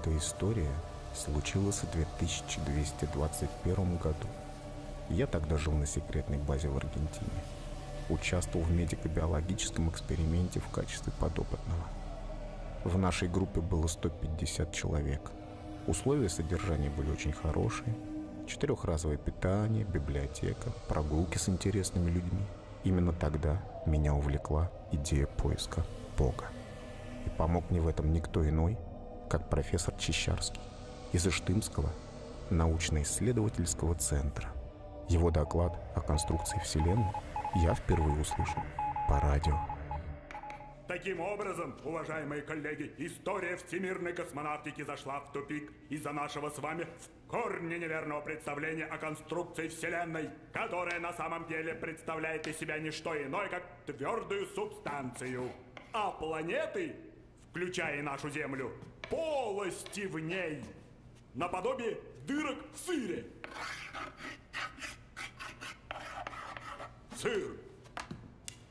Эта история случилась в 2221 году. Я тогда жил на секретной базе в Аргентине. Участвовал в медико-биологическом эксперименте в качестве подопытного. В нашей группе было 150 человек. Условия содержания были очень хорошие. Четырехразовое питание, библиотека, прогулки с интересными людьми. Именно тогда меня увлекла идея поиска Бога. И помог мне в этом никто иной, как профессор Чищарский из Иштымского научно-исследовательского центра. Его доклад о конструкции Вселенной я впервые услышал по радио. Таким образом, уважаемые коллеги, история всемирной космонавтики зашла в тупик из-за нашего с вами в корне неверного представления о конструкции Вселенной, которая на самом деле представляет из себя не что иное, как твердую субстанцию. А планеты, включая и нашу Землю, полости в ней, наподобие дырок в сыре. Сыр.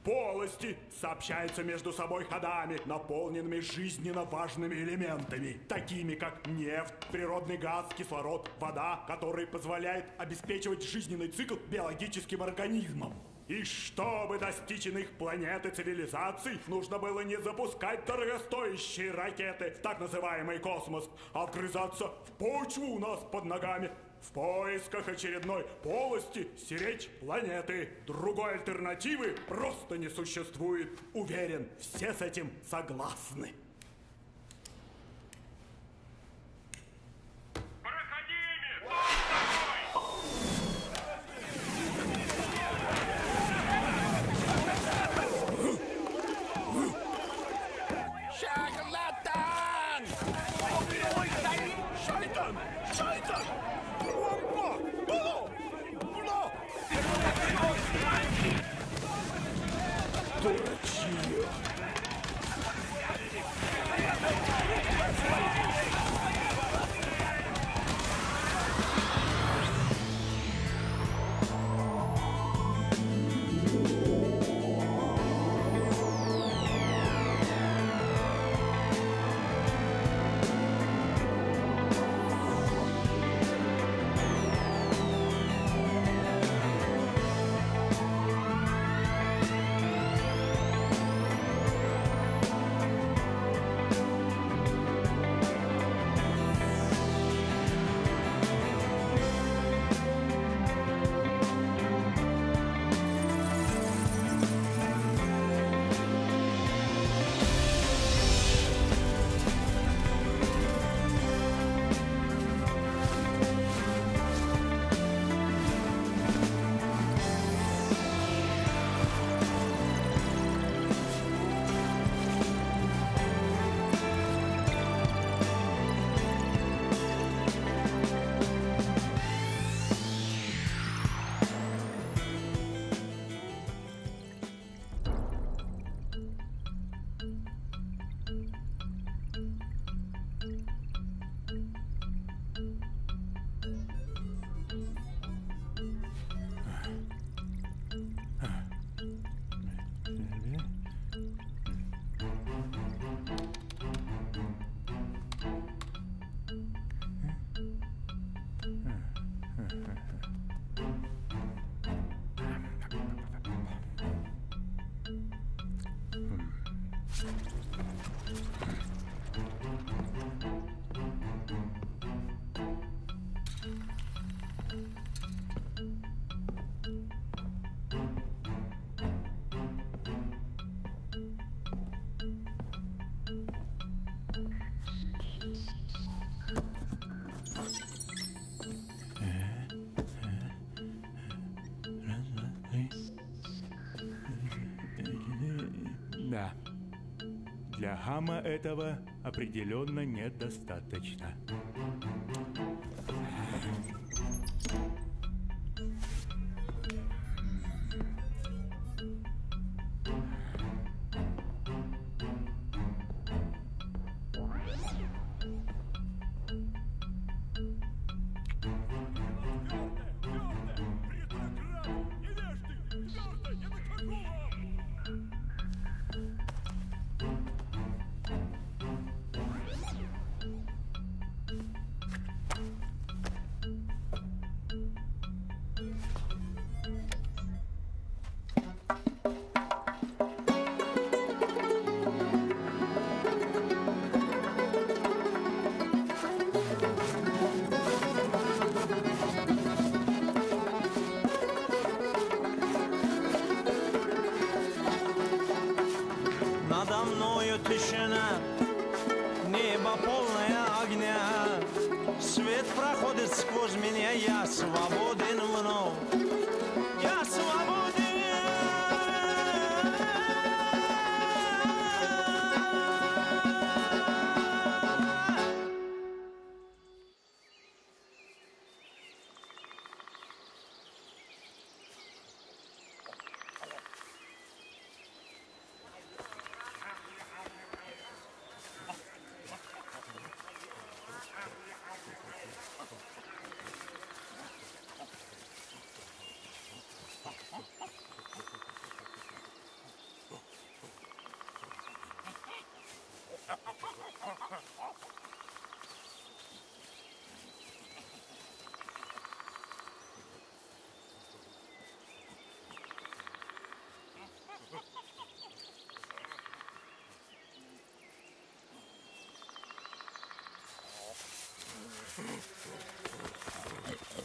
Полости сообщаются между собой ходами, наполненными жизненно важными элементами, такими как нефть, природный газ, кислород, вода, который позволяет обеспечивать жизненный цикл биологическим организмам. И чтобы достичь иных планет и цивилизаций, нужно было не запускать дорогостоящие ракеты в так называемый космос, а вгрызаться в почву у нас под ногами, в поисках очередной полости стеречь планеты. Другой альтернативы просто не существует. Уверен, все с этим согласны. Хама этого определенно недостаточно. Oh.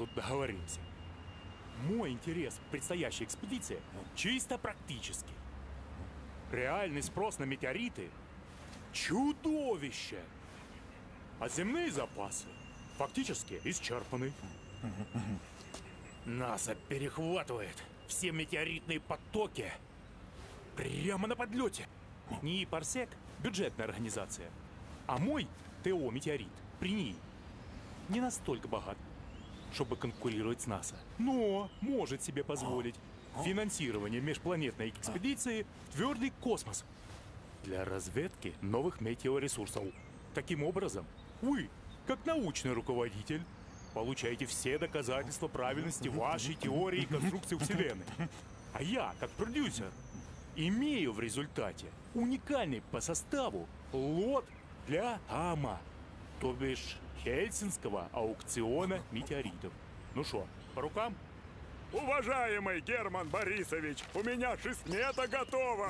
сразу договоримся. Мой интерес в предстоящей экспедиции чисто практический. Реальный спрос на метеориты – чудовище! А земные запасы фактически исчерпаны. НАСА перехватывает все метеоритные потоки прямо на подлете. НИИ «Парсек» — бюджетная организация, а мой ТО «Метеорит» при ней не настолько богат, чтобы конкурировать с НАСА. Но может себе позволить финансирование межпланетной экспедиции в твердый космос для разведки новых метеоресурсов. Таким образом, вы, как научный руководитель, получаете все доказательства правильности вашей теории конструкции Вселенной. А я, как продюсер, имею в результате уникальный по составу лот для АМА, то бишь Хельсинского аукциона метеоритов. Ну что, по рукам? Уважаемый Герман Борисович, у меня шестмета готова!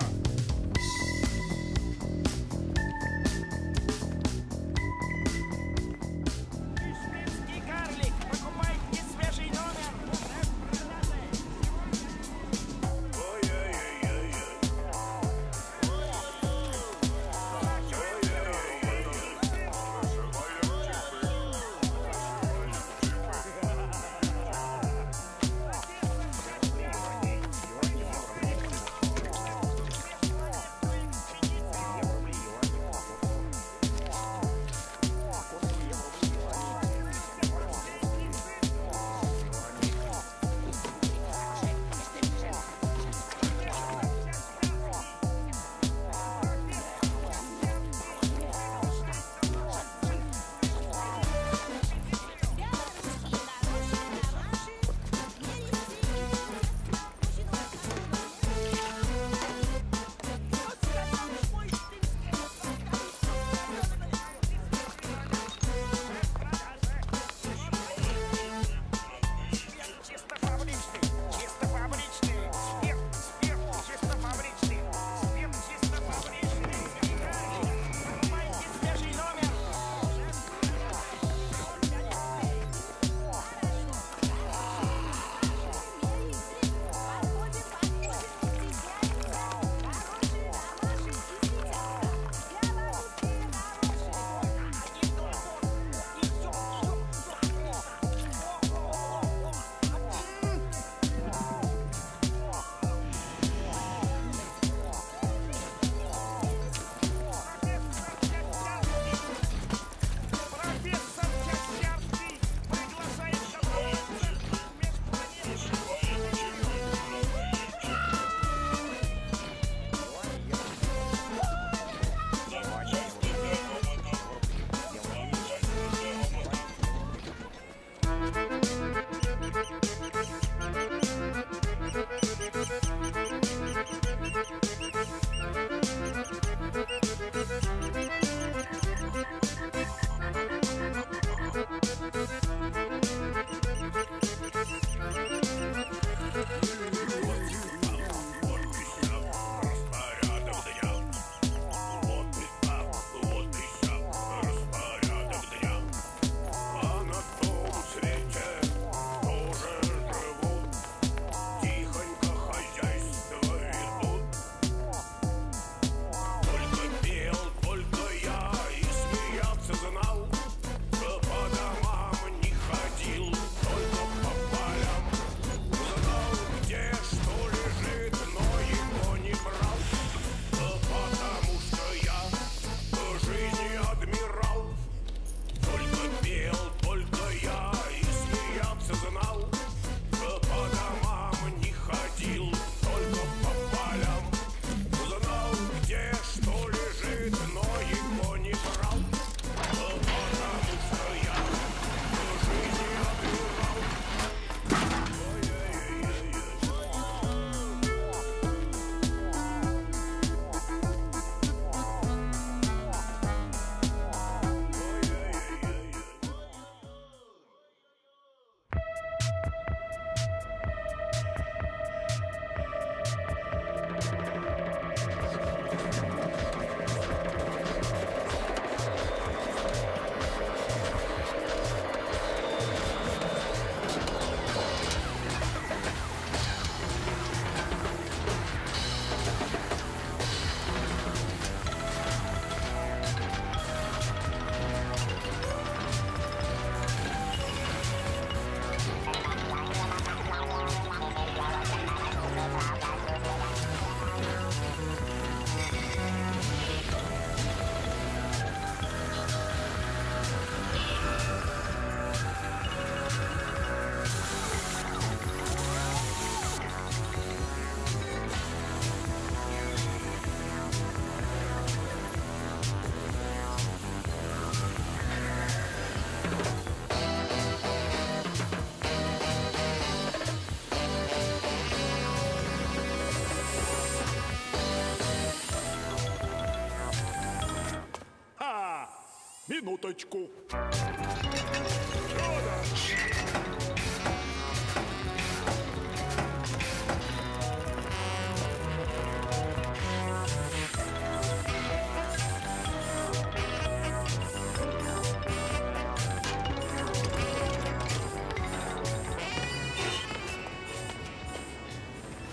Минуточку.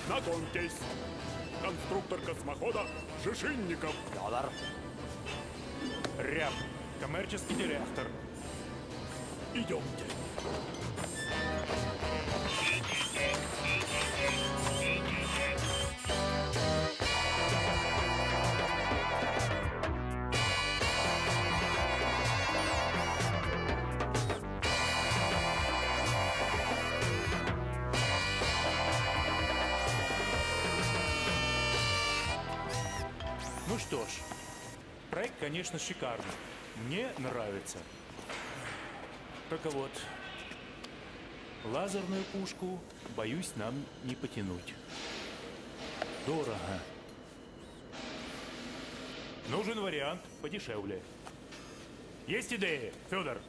Знакомьтесь, конструктор космохода Жишинников. Федор. Ряб, коммерческий директор. Идемте. Ну что ж, проект, конечно, шикарный. Мне нравится. Только вот, лазерную пушку, боюсь, нам не потянуть. Дорого. Нужен вариант подешевле. Есть идеи, Федор?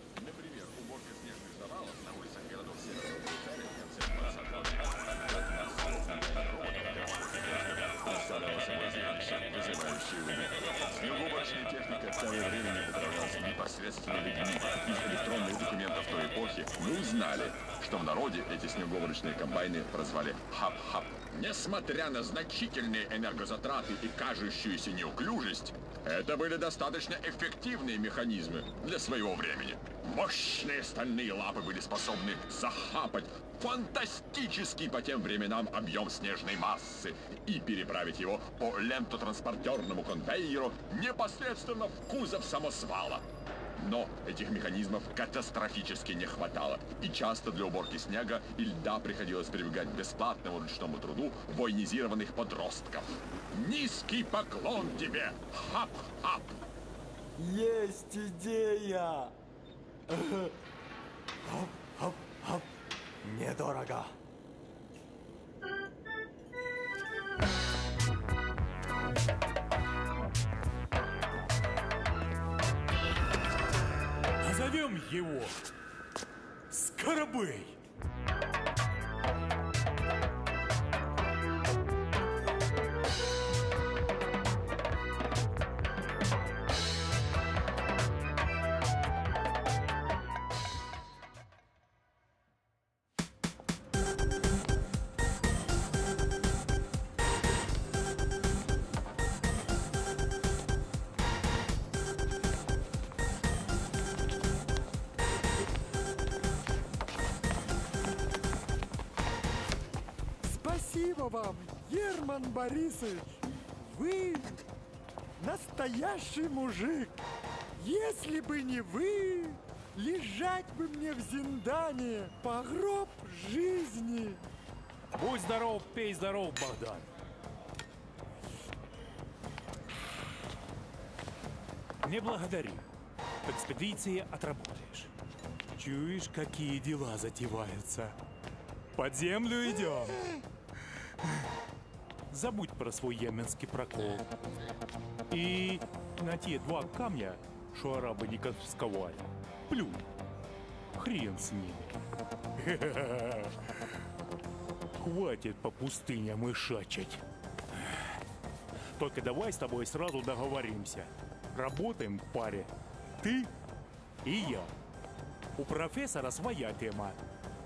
Снегоуборочная техника целое время не управлялась непосредственно людьми. Из электронных документов той эпохи мы узнали, что в народе эти снегоуборочные комбайны прозвали «хап-хап». Несмотря на значительные энергозатраты и кажущуюся неуклюжесть, это были достаточно эффективные механизмы для своего времени. Мощные стальные лапы были способны захапать фантастический по тем временам объем снежной массы и переправить его по лентотранспортерному конвейеру непосредственно в кузов самосвала. Но этих механизмов катастрофически не хватало, и часто для уборки снега и льда приходилось прибегать к бесплатному ручному труду военизированных подростков. Низкий поклон тебе, хап-хап! Есть идея! Хоп, хоп, хоп. Недорого. Назовем его Скоробей. Герман Борисович. Вы настоящий мужик. Если бы не вы, лежать бы мне в Зиндане по гроб жизни. Будь здоров, пей здоров, Богдан. Не благодари. Экспедиции отработаешь. Чуешь, какие дела затеваются? Под землю идем. Забудь про свой йеменский прокол. И на те два камня, что арабы не конфисковали, плюнь. Хрен с ними. Хватит по пустыням мышачить. Только давай с тобой сразу договоримся. Работаем в паре. Ты и я. У профессора своя тема.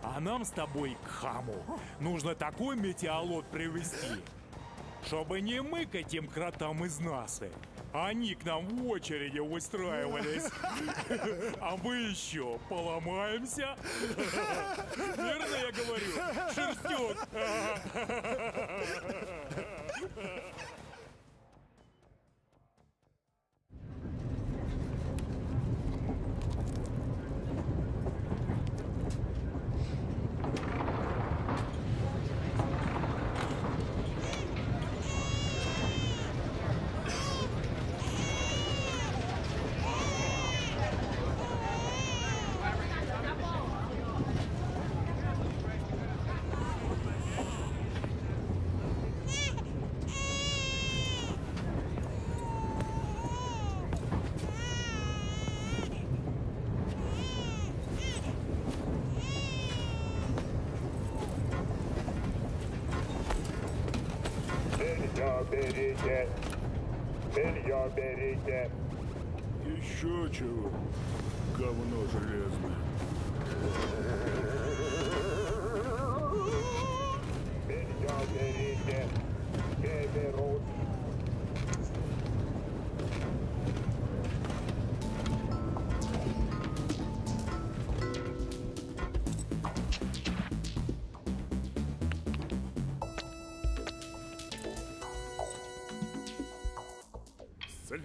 А нам с тобой к хаму нужно такой метеолот привезти, чтобы не мы к этим кротам из НАСА, они к нам в очереди устраивались. А мы еще поломаемся. Верно я говорю? Шерстек.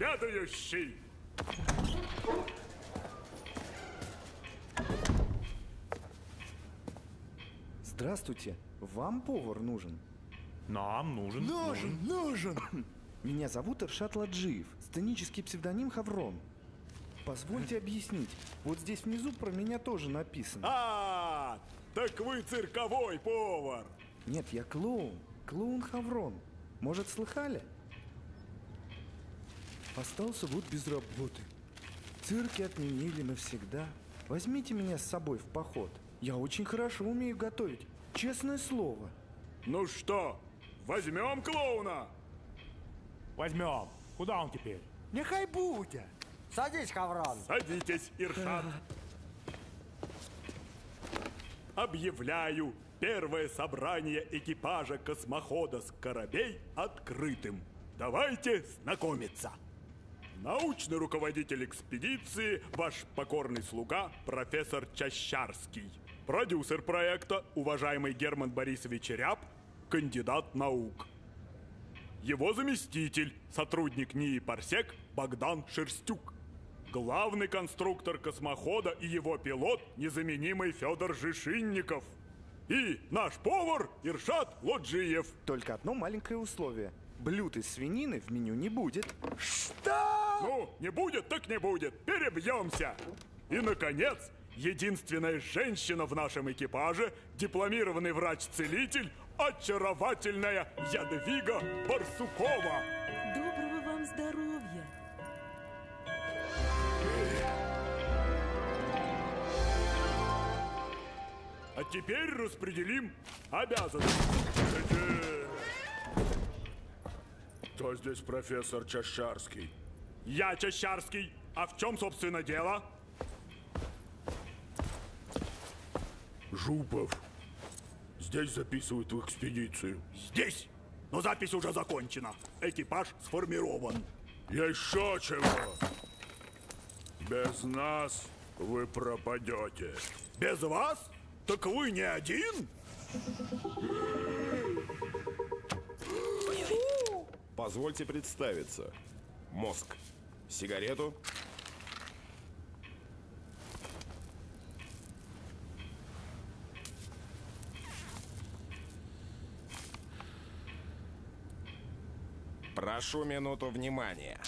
Следующий! Здравствуйте. Вам повар нужен? Нам нужен. Нужен, нужен. Меня зовут Иршат Ладжиев, сценический псевдоним Хаврон. Позвольте объяснить. Вот здесь внизу про меня тоже написано. А, так вы цирковой повар! Нет, я клоун. Клоун Хаврон. Может, слыхали? Остался вот без работы. Цирки отменили навсегда. Возьмите меня с собой в поход. Я очень хорошо умею готовить. Честное слово. Ну что, возьмем клоуна? Возьмем. Куда он теперь? Нехай будет. Садись, Хаврон. Садитесь, Иршат. Объявляю первое собрание экипажа космохода «Скоробей» открытым. Давайте знакомиться. Научный руководитель экспедиции, ваш покорный слуга, профессор Чащарский. Продюсер проекта, уважаемый Герман Борисович Ряб, кандидат наук. Его заместитель, сотрудник НИИ «Парсек» Богдан Шерстюк. Главный конструктор космохода и его пилот, незаменимый Федор Жишинников. И наш повар Иршат Лоджиев. Только одно маленькое условие. Блюд из свинины в меню не будет. Ну, не будет, так не будет. Перебьемся. И, наконец, единственная женщина в нашем экипаже, дипломированный врач-целитель, очаровательная Ядвига Барсукова. Доброго вам здоровья! А теперь распределим обязанности. Кто здесь профессор Чашарский? Я Чащарский. А в чем, собственно, дело? Жупов. Здесь записывают в экспедицию. Здесь. Но запись уже закончена. Экипаж сформирован. Еще чего? Без нас вы пропадете. Без вас? Так вы не один? Позвольте представиться. Мозг. Сигарету? Прошу минуту внимания.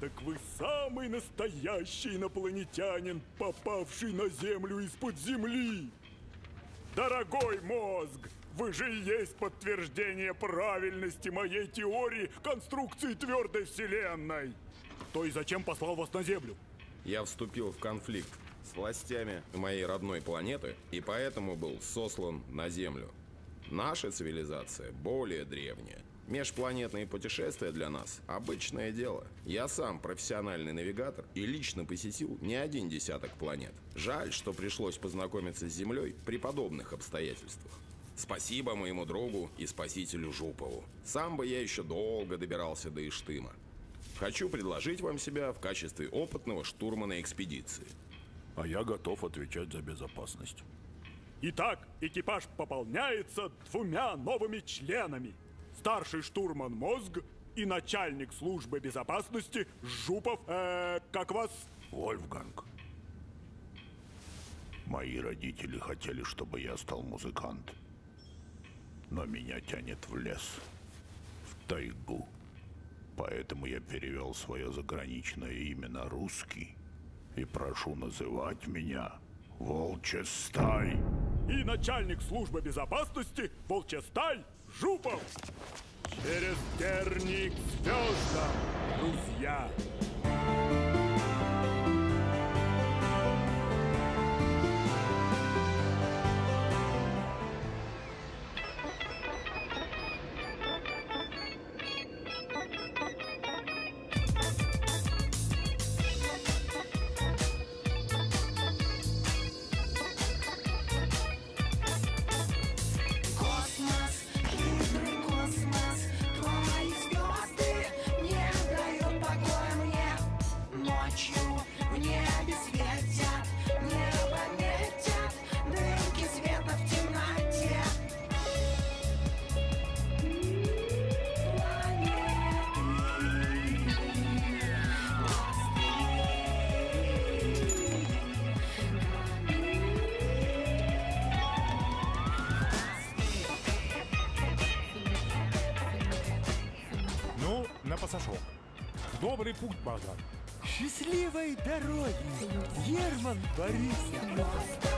Так вы самый настоящий инопланетянин, попавший на Землю из-под Земли. Дорогой мозг, вы же и есть подтверждение правильности моей теории конструкции твердой Вселенной. То есть зачем послал вас на Землю? Я вступил в конфликт с властями моей родной планеты и поэтому был сослан на Землю. Наша цивилизация более древняя. Межпланетные путешествия для нас – обычное дело. Я сам профессиональный навигатор и лично посетил не один десяток планет. Жаль, что пришлось познакомиться с Землей при подобных обстоятельствах. Спасибо моему другу и спасителю Жупову. Сам бы я еще долго добирался до Иштыма. Хочу предложить вам себя в качестве опытного штурмана экспедиции. А я готов отвечать за безопасность. Итак, экипаж пополняется двумя новыми членами. Старший штурман Мозг и начальник службы безопасности Жупов. Э, как вас? Вольфганг. Мои родители хотели, чтобы я стал музыкантом. Но меня тянет в лес, в тайгу. Поэтому я перевел свое заграничное имя на русский и прошу называть меня Волчья Стай. И начальник службы безопасности Волчья Стай Жупов. Через терник звездам, друзья. Космос, Добрый путь, Богдан. Счастливой дороги, Герман Борисович.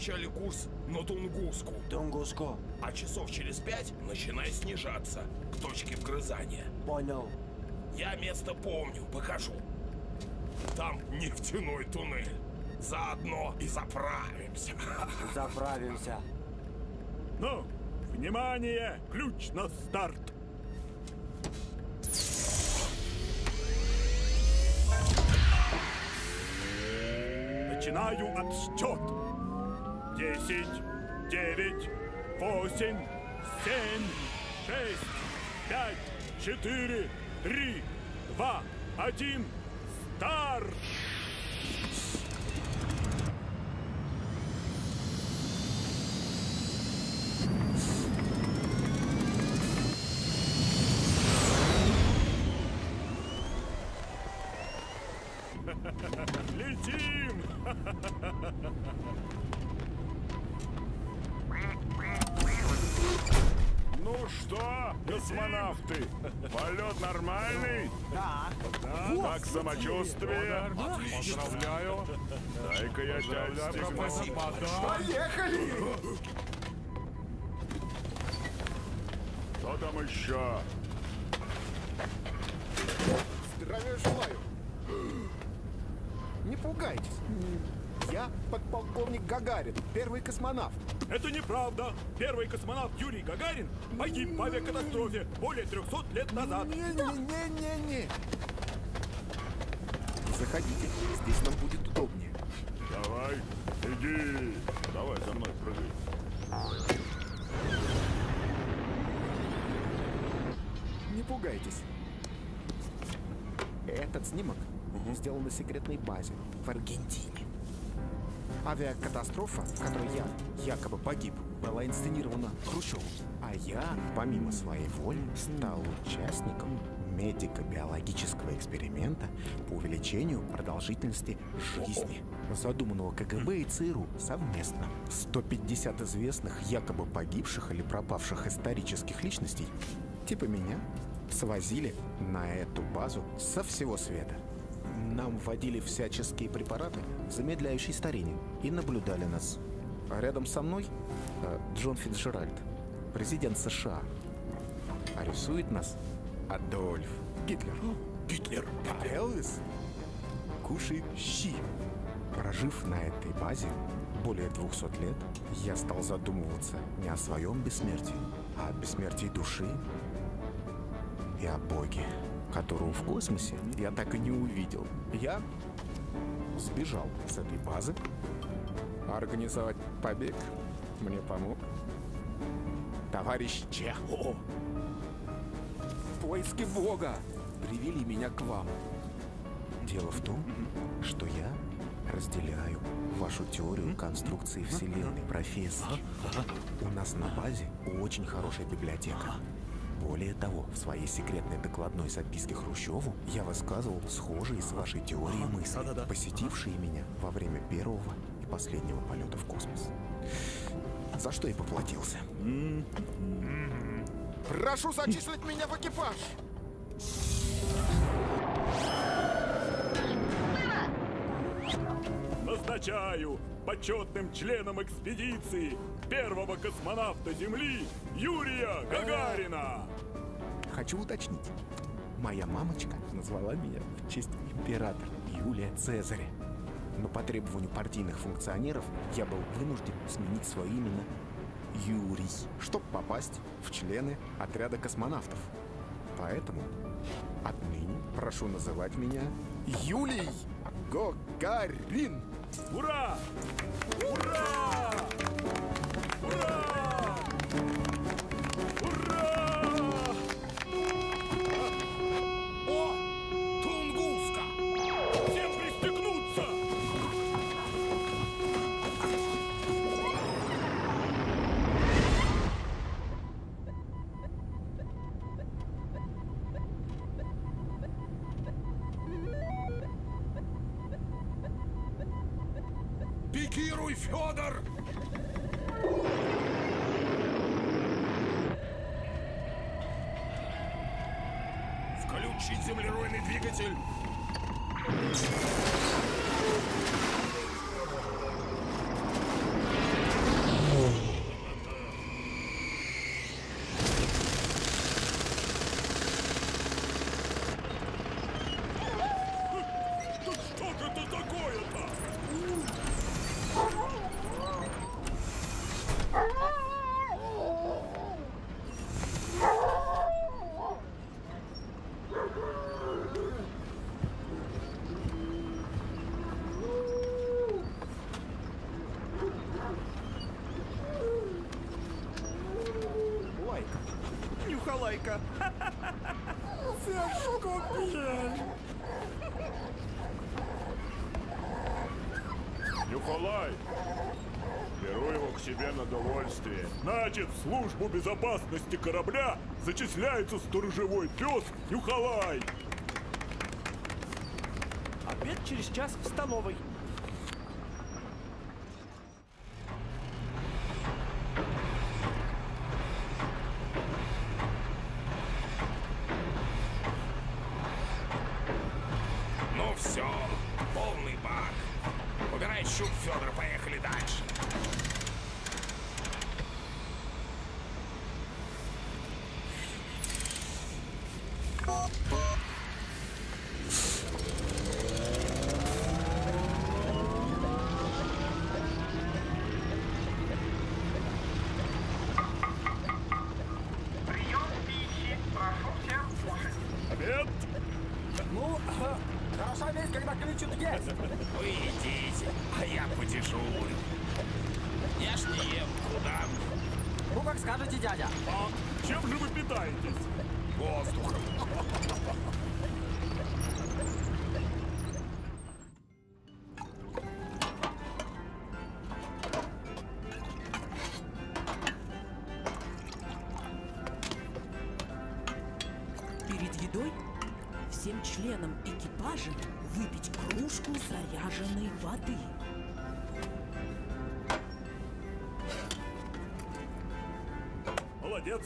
Начале курс на Тунгуску. Тунгуску. А часов через пять начинай снижаться к точке вгрызания. Понял. Я место помню, покажу. Там нефтяной туннель. Заодно и заправимся. Заправимся. Ну, внимание, ключ на старт. Начинаю отсчет. Десять, девять, восемь, семь, шесть, пять, четыре, три, два, один, старт! что, космонавты, полет нормальный? Да. да. Как самочувствие? Да. Поздравляю. Дай-ка я тебя стегну. Поехали! Что там еще? Здравия желаю. Не пугайтесь. Я подполковник Гагарин, первый космонавт. Это неправда. Первый космонавт Юрий Гагарин погиб в авиакатастрофе более 300 лет назад. Не-не-не-не-не. Заходите, здесь нам будет удобнее. Давай, иди. Давай за мной прыгай. Не пугайтесь. Этот снимок сделан на секретной базе в Аргентине. Авиакатастрофа, в которой я якобы погиб, была инсценирована Хрущевым. А я, помимо своей воли, стал участником медико-биологического эксперимента по увеличению продолжительности жизни, задуманного КГБ и ЦРУ совместно. 150 известных якобы погибших или пропавших исторических личностей, типа меня, свозили на эту базу со всего света. Нам вводили всяческие препараты, замедляющие старение, и наблюдали нас. А рядом со мной э, Джон Фицджеральд, президент США. А рисует нас Адольф Гитлер. Гитлер? А Элвис кушает щи. Прожив на этой базе более 200 лет, я стал задумываться не о своем бессмертии, а о бессмертии души и о Боге, которого в космосе я так и не увидел. Я сбежал с этой базы. А Организовать побег мне помог товарищ Чехо. Поиски Бога привели меня к вам. Дело в том, что я разделяю вашу теорию конструкции Вселенной, профессор. У нас на базе очень хорошая библиотека. Более того, в своей секретной докладной записке Хрущеву я высказывал схожие с вашей теорией мысли, посетившие меня во время первого и последнего полета в космос. За что и поплатился. Прошу зачислить меня в экипаж! Назначаю почетным членом экспедиции первого космонавта Земли Юрия Гагарина. Хочу уточнить. Моя мамочка назвала меня в честь императора Юлия Цезаря. Но по требованию партийных функционеров я был вынужден сменить свое имя на Юрий, чтобы попасть в члены отряда космонавтов. Поэтому отныне прошу называть меня Юлий Гагарин. Ура! Ура! Пикируй, Федор! Включить землеройный двигатель! Да что же это такое-то? Лайка. Нюхалайка. Тяжко пьянь. Нюхалай! Беру его к себе на довольствие. Значит, в службу безопасности корабля зачисляется сторожевой пес Нюхалай. Обед через час в столовой.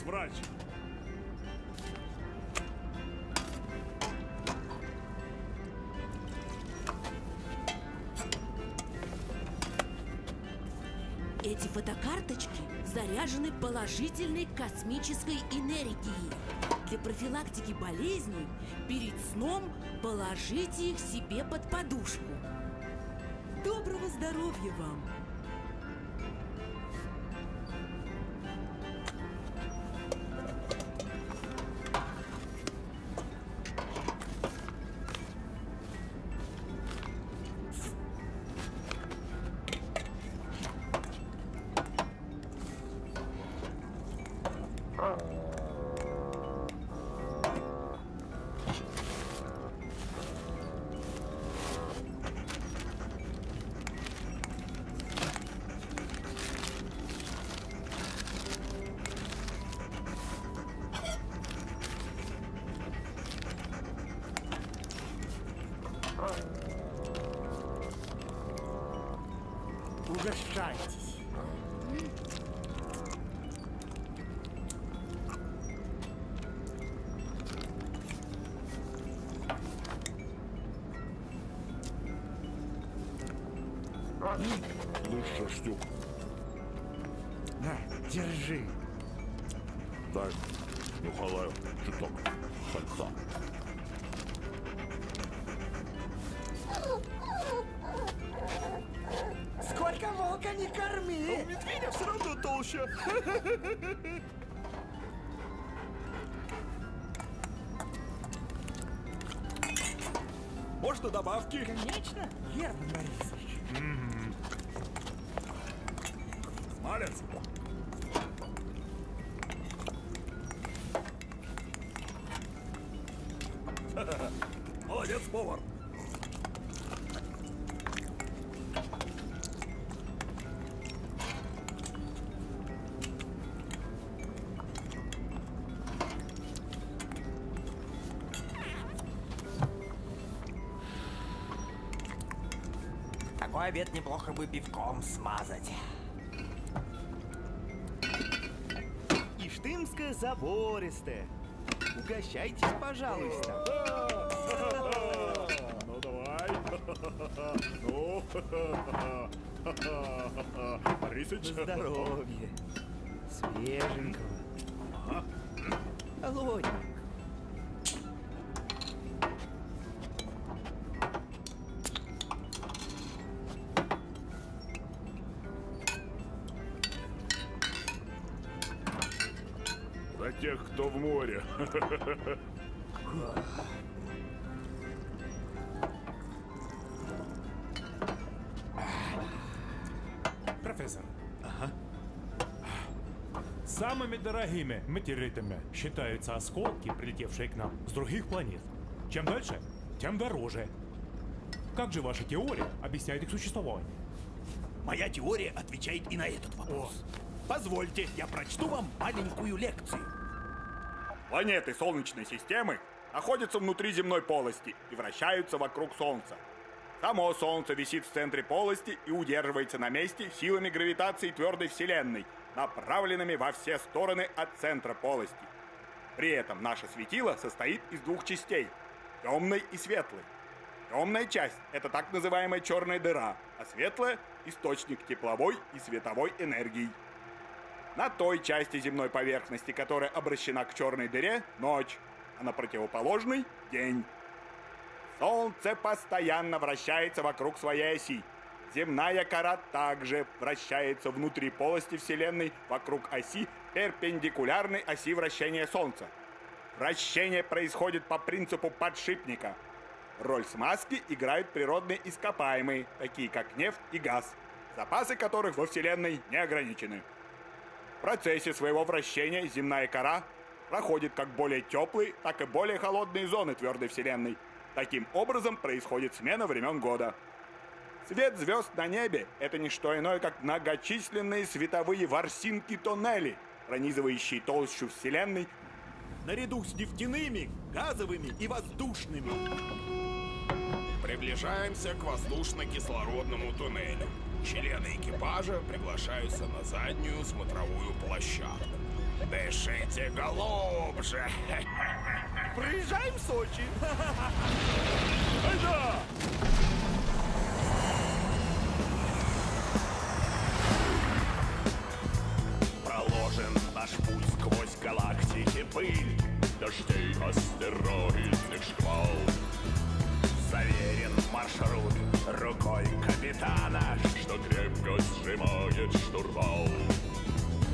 Врач. Эти фотокарточки заряжены положительной космической энергией. Для профилактики болезней перед сном положите их себе под подушку. Доброго здоровья вам! Угощайтесь. Лучше штук. На, держи. Дай Николаю чуток сальца. Можно добавки? Конечно, Герман Борисович. Малец. Обед неплохо бы пивком смазать. Иштымская забористая. Угощайтесь, пожалуйста. Ну, давай. Ну, Борисыч. Здоровье. Свеженького. Профессор. Ага. Самыми дорогими метеоритами считаются осколки, прилетевшие к нам с других планет. Чем дальше, тем дороже. Как же ваша теория объясняет их существование? Моя теория отвечает и на этот вопрос. Позвольте, я прочту вам маленькую лекцию. Планеты Солнечной системы находятся внутри земной полости и вращаются вокруг Солнца. Само Солнце висит в центре полости и удерживается на месте силами гравитации твердой Вселенной, направленными во все стороны от центра полости. При этом наше светило состоит из двух частей – темной и светлой. Темная часть – это так называемая черная дыра, а светлая – источник тепловой и световой энергии. На той части земной поверхности, которая обращена к черной дыре – ночь. а на противоположный – день. Солнце постоянно вращается вокруг своей оси. Земная кора также вращается внутри полости Вселенной вокруг оси, перпендикулярной оси вращения Солнца. Вращение происходит по принципу подшипника. Роль смазки играют природные ископаемые, такие как нефть и газ, запасы которых во Вселенной не ограничены. Процессе своего вращения земная кора проходит как более теплые, так и более холодные зоны твердой Вселенной. Таким образом происходит смена времен года. Свет звезд на небе – это не что иное, как многочисленные световые ворсинки-тоннели, пронизывающие толщу Вселенной наряду с нефтяными, газовыми и воздушными. Приближаемся к воздушно-кислородному туннелю. Члены экипажа приглашаются на заднюю смотровую площадку. Дышите глубже. Проезжаем в Сочи. Айда! Проложен наш путь сквозь галактики пыль Дождей астероидных шквал Заверен маршрут. Рукой капитана Что крепко сжимает штурвал.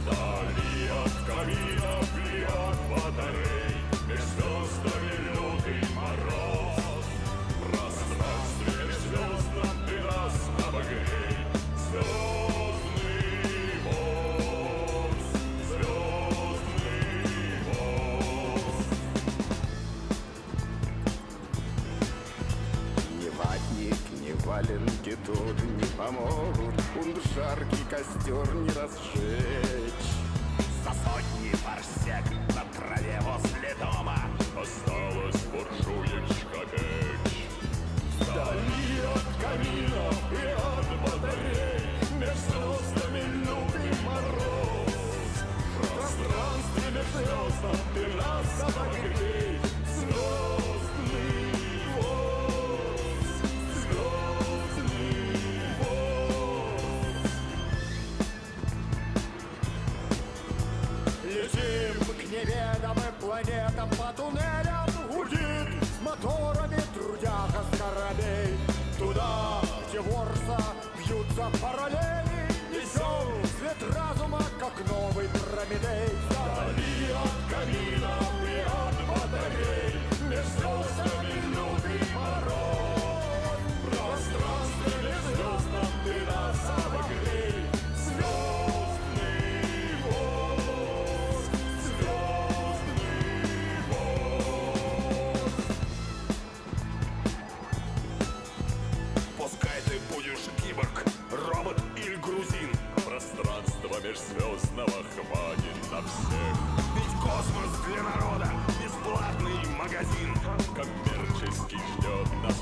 Вдали от каминов и от батарей Меж звездами лютый мороз. В пространстве межзвездном ты нас обогрей Звездный тут не помогут Ун жаркий костер не разжечь. За сотни парсек на траве возле дома Осталась буржуечка печь. Вдали от камина и от батарей Меж звездами лютый мороз. В пространстве межзвездном ты нас обогрей планетам по туннелям межзвездного хватит на всех Ведь космос для народа бесплатный магазин. Коммерческий ждет нас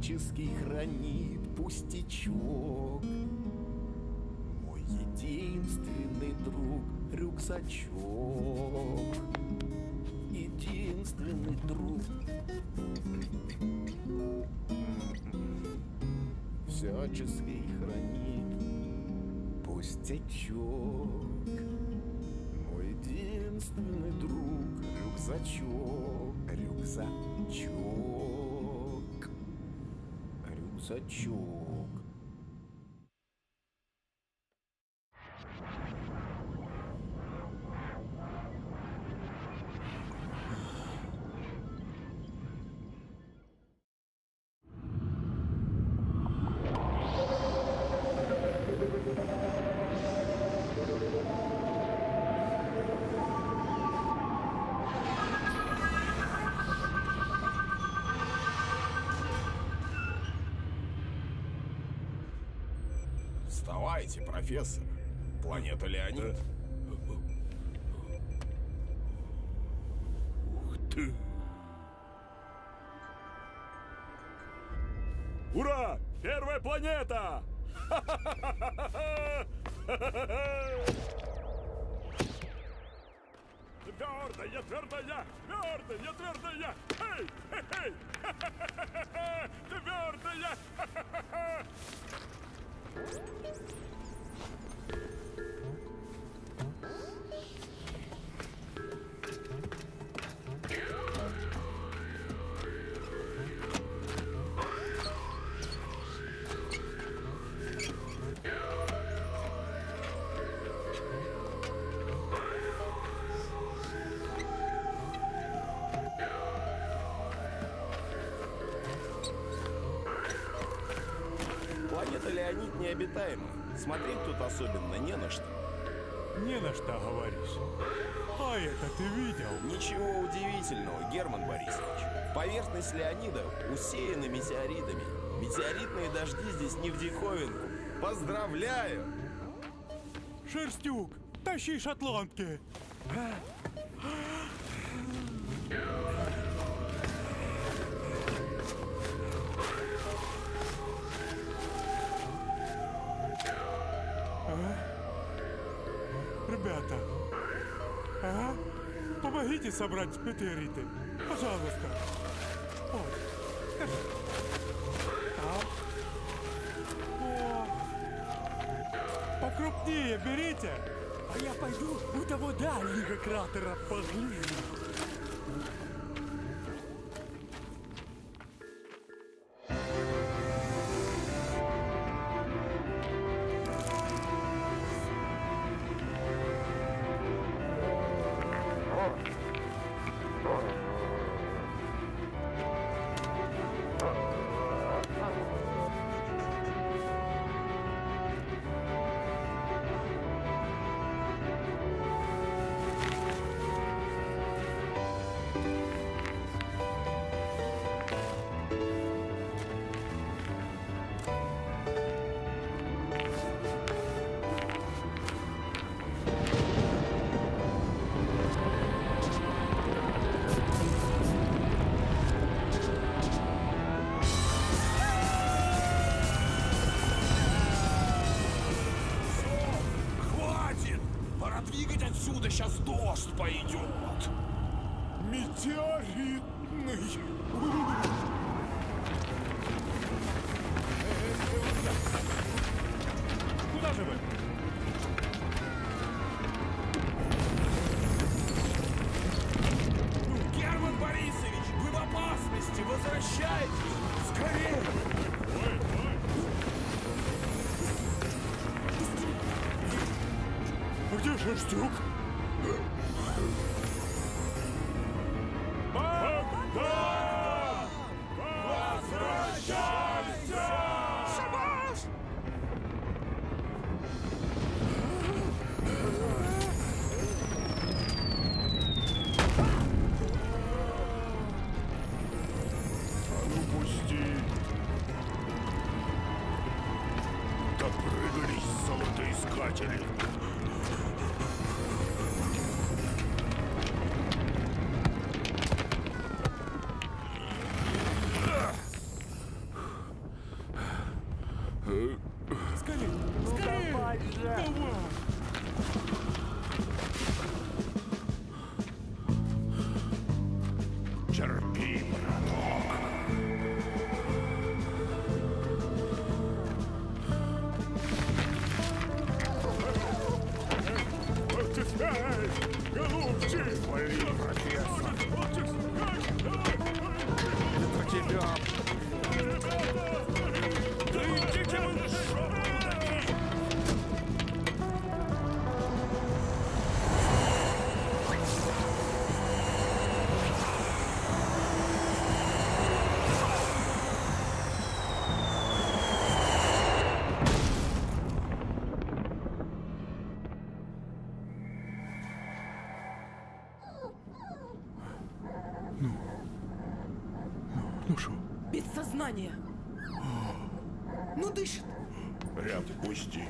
всячески хранит пустячок. Мой единственный друг рюкзачок, единственный друг. Всячески хранит пустячок. Мой единственный друг рюкзачок, рюкзачок, рюкзачок. Профессор. Планета Леонид. Ух ты! Ура! Первая планета! Твердая, твердая, твердая, твердая! Эй, эй, эй! Твердая! Леонида усеяна метеоритами. Метеоритные дожди здесь не в диковинку. Поздравляю! Шерстюк, тащи шотландки. А? Ребята, а? помогите собрать метеориты. Пожалуйста. О. Покрупнее берите. А я пойду у того дальнего кратера погляжу. Duke? Ну, дышит. Ряб, пусти.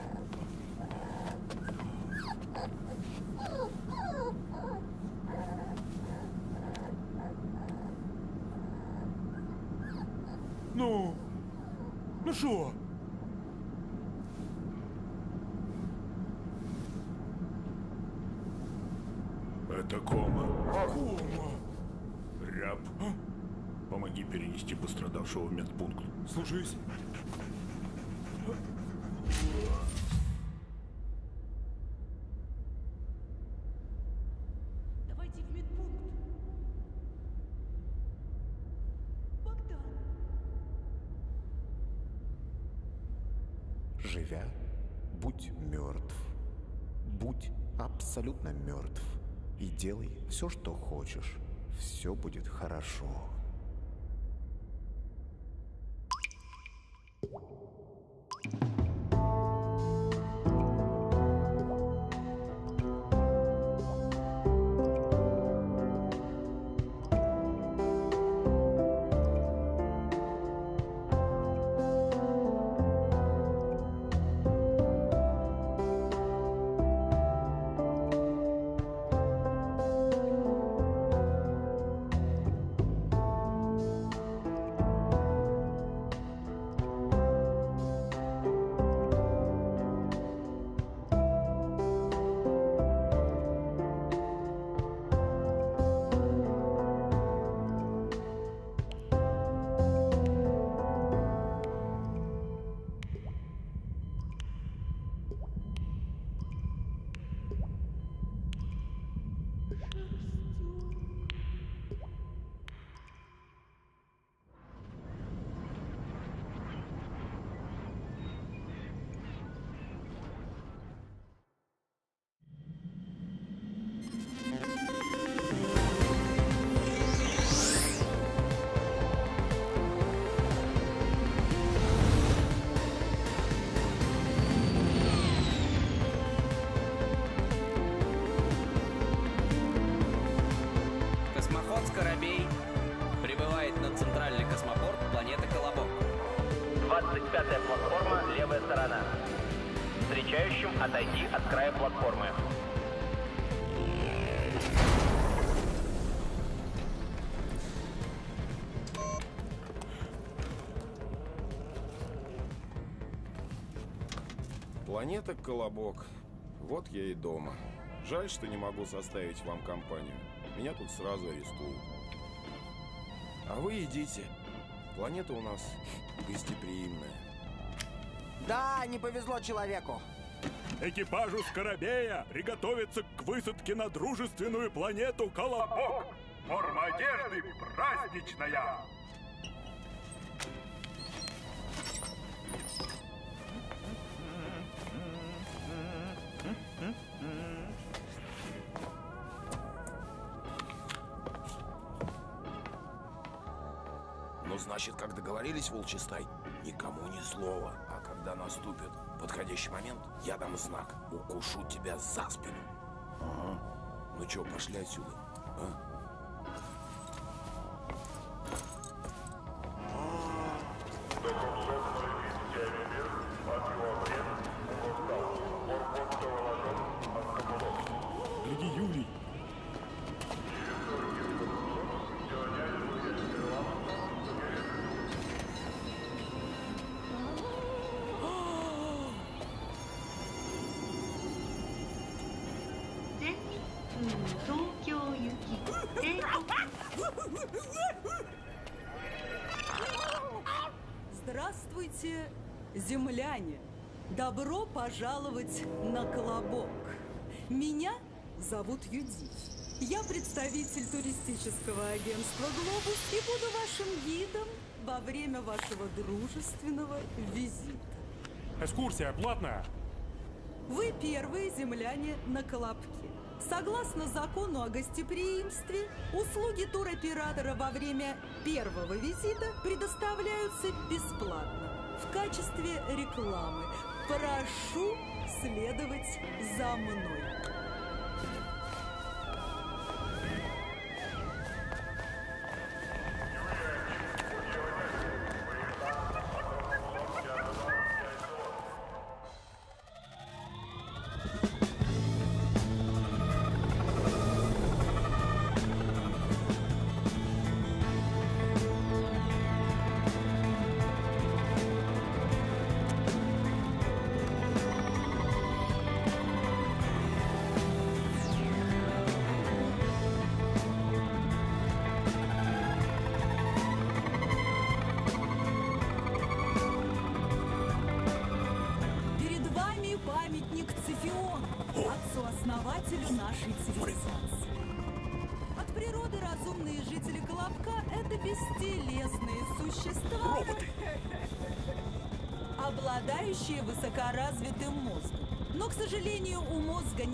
Ну? Ну что? Это кома. Кома. Ряб, помоги перенести пострадавшего в медпункт. Слушаюсь. Давайте в медпункт. Богдан. Живя, будь мертв. Будь абсолютно мертв. И делай все, что хочешь. Все будет хорошо. Планета Колобок. Вот я и дома. Жаль, что не могу составить вам компанию. Меня тут сразу арестуют. А вы идите. Планета у нас гостеприимная. Да, не повезло человеку. Экипажу Скоробея приготовиться к высадке на дружественную планету Колобок. Форма одежды праздничная. Договорились, волчий стай, никому ни слова. А когда наступит подходящий момент, я дам знак. Укушу тебя за спину. Ага. Ну чё, пошли отсюда, а? Здравствуйте, земляне! Добро пожаловать на Колобок. Меня зовут Юдив. Я представитель туристического агентства «Глобус» и буду вашим гидом во время вашего дружественного визита. Экскурсия платная? Вы первые земляне на Колобке. Согласно закону о гостеприимстве, услуги туроператора во время первого визита предоставляются бесплатно в качестве рекламы. Прошу следовать за мной.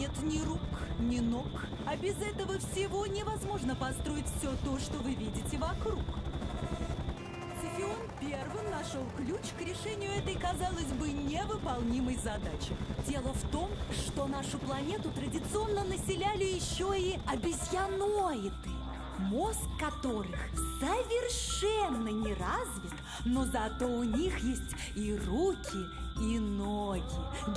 Нет ни рук, ни ног, а без этого всего невозможно построить все то, что вы видите вокруг. Цифион первым нашел ключ к решению этой, казалось бы, невыполнимой задачи. Дело в том, что нашу планету традиционно населяли еще и обезьяноиды, мозг которых совершенно не развит, но зато у них есть и руки, и ноги.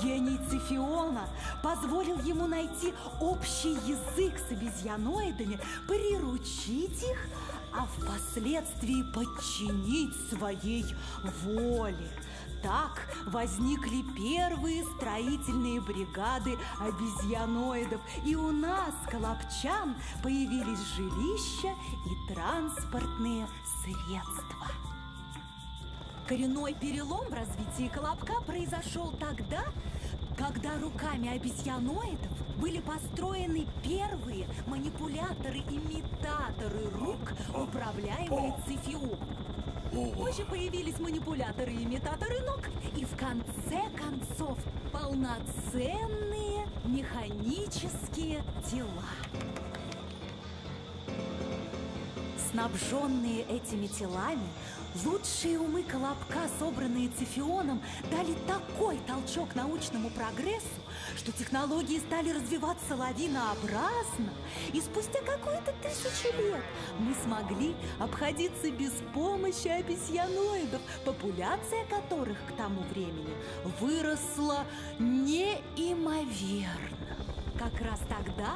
Гений Цифиона позволил ему найти общий язык с обезьяноидами, приручить их, а впоследствии подчинить своей воле. Так возникли первые строительные бригады обезьяноидов, и у нас, колобчан, появились жилища и транспортные средства. Коренной перелом в развитии колобка произошел тогда, когда руками обезьяноидов были построены первые манипуляторы-имитаторы рук, управляемые цифионом. Позже появились манипуляторы и имитаторы ног, и в конце концов полноценные механические тела. Снабженные этими телами, лучшие умы Колобка, собранные Цифионом, дали такой толчок научному прогрессу, что технологии стали развиваться лавинообразно, и спустя какую-то тысячу лет мы смогли обходиться без помощи обезьяноидов, популяция которых к тому времени выросла неимоверно. Как раз тогда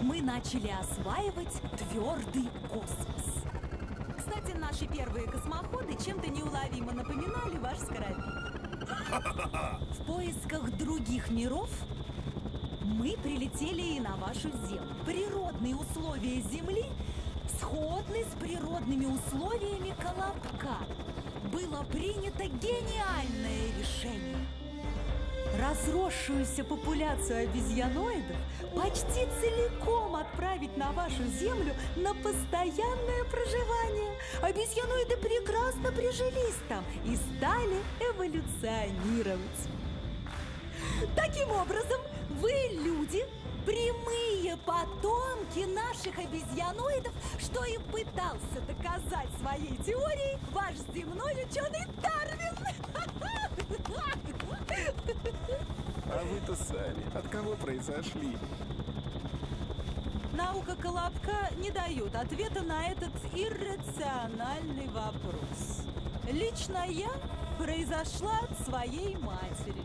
мы начали осваивать твердый космос. Кстати, наши первые космоходы чем-то неуловимо напоминали ваш скоробей. В поисках других миров мы прилетели и на вашу Землю. Природные условия Земли сходны с природными условиями Колобка. Было принято гениальное решение. Разросшуюся популяцию обезьяноидов почти целиком отправить на вашу Землю на постоянное проживание. Обезьяноиды прекрасно прижились там и стали эволюционировать. Таким образом, вы, люди, прямые потомки наших обезьяноидов, что и пытался доказать своей теорией ваш земной ученый Дарвин. А вы-то сами от кого произошли? Наука Колобка не дает ответа на этот иррациональный вопрос. Лично я произошла от своей матери.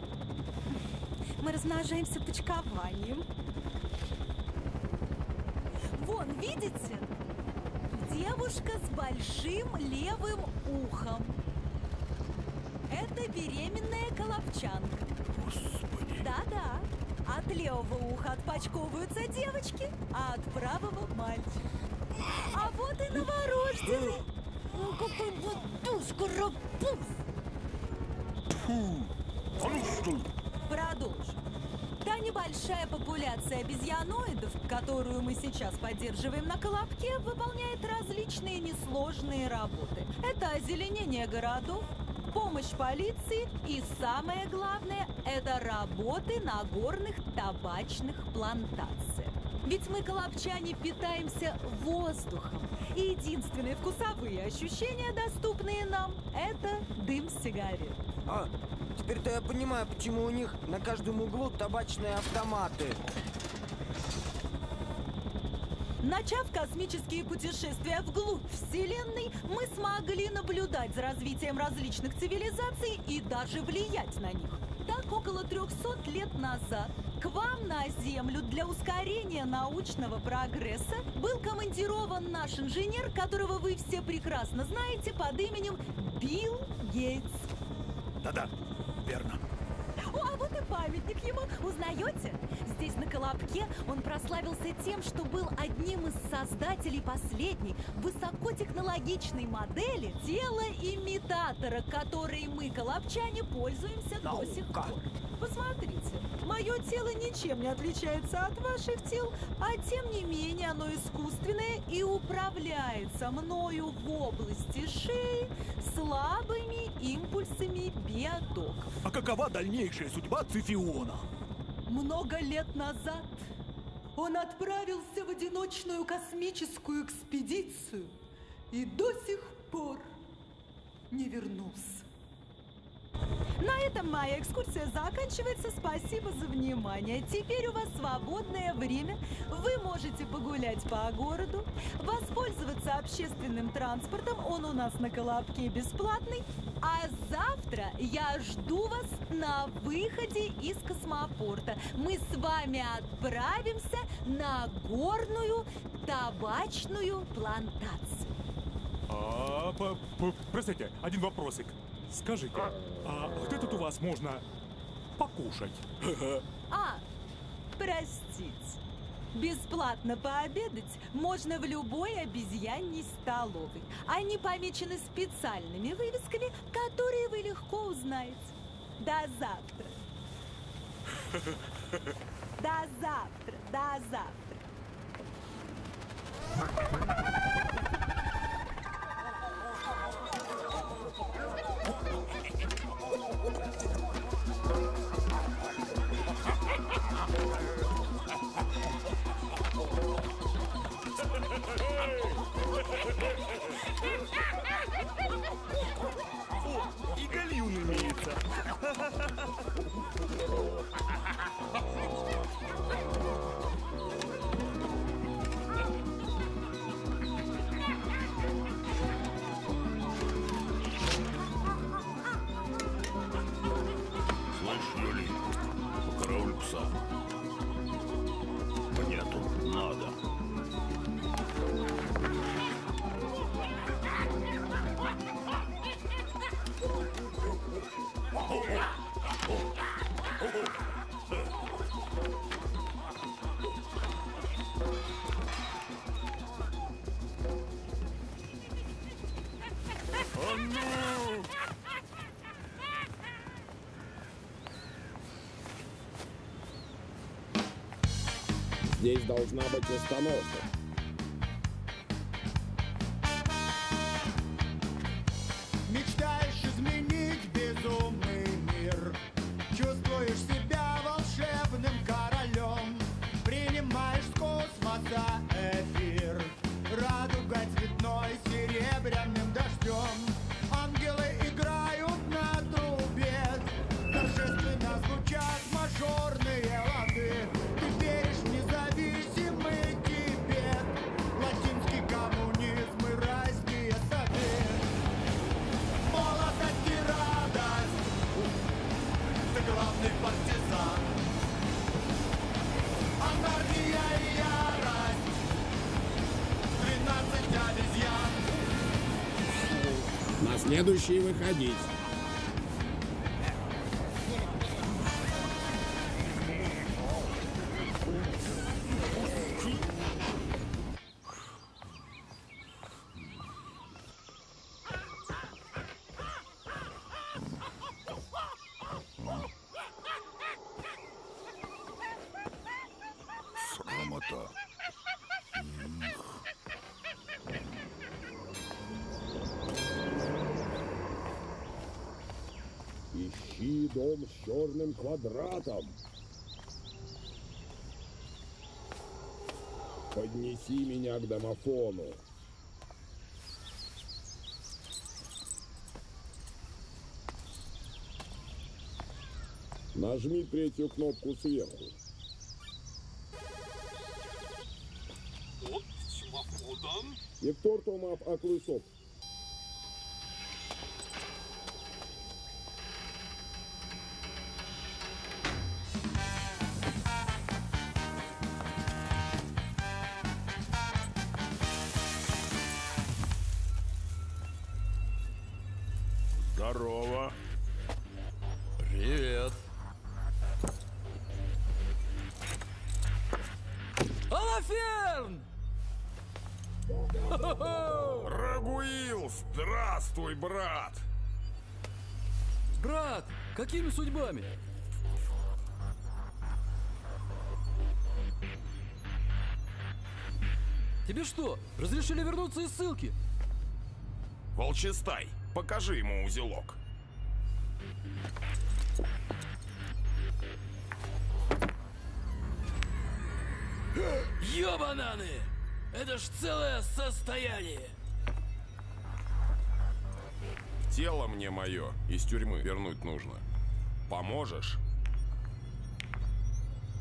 Мы размножаемся почкованием. Вон, видите? Девушка с большим левым ухом. Это беременная колобчанка. Господи. Да-да. От левого уха отпочковываются девочки, а от правого мальчик. А вот и новорожденный. Ну, какой вот душка-рапуз. Продолжим. Та небольшая популяция обезьяноидов, которую мы сейчас поддерживаем на Колобке, выполняет различные несложные работы. Это озеленение городов, помощь полиции и самое главное – это работы на горных табачных плантациях. Ведь мы, колобчане, питаемся воздухом. И единственные вкусовые ощущения, доступные нам, это дым сигарет. А, теперь-то я понимаю, почему у них на каждом углу табачные автоматы. Начав космические путешествия вглубь Вселенной, мы смогли наблюдать за развитием различных цивилизаций и даже влиять на них. Так, около 300 лет назад к вам на Землю для ускорения научного прогресса был командирован наш инженер, которого вы все прекрасно знаете под именем Билл Гейтс. Да-да, верно. О, а вот памятник ему. Узнаете? Здесь на Колобке он прославился тем, что был одним из создателей последней высокотехнологичной модели тела-имитатора, которой мы, колобчане, пользуемся до сих пор. Посмотрите, мое тело ничем не отличается от ваших тел, а тем не менее оно искусственное и управляется мною в области шеи слабыми импульсами биотоков. А какова дальнейшая судьба Цифиона? Много лет назад он отправился в одиночную космическую экспедицию и до сих пор не вернулся. Этом моя экскурсия заканчивается. Спасибо за внимание. Теперь у вас свободное время. Вы можете погулять по городу, воспользоваться общественным транспортом. Он у нас на Колобке бесплатный. А завтра я жду вас на выходе из космопорта. Мы с вами отправимся на горную табачную плантацию. А, по- по- простите, один вопросик. Скажите, а где тут у вас можно покушать? А, простите. Бесплатно пообедать можно в любой обезьяньей столовой. Они помечены специальными вывесками, которые вы легко узнаете. До завтра. До завтра. До завтра. О, и гальюн имеется. должна быть остановка. Следующий выходить. Черным квадратом. Поднеси меня к домофону. Нажми третью кнопку сверху. От смакодан. Виктор Томап Аклысов. Какими судьбами? Тебе что, разрешили вернуться из ссылки? Волчестай, покажи ему узелок. Ёбананы! Это ж целое состояние! Тело мне мое из тюрьмы вернуть нужно. Поможешь?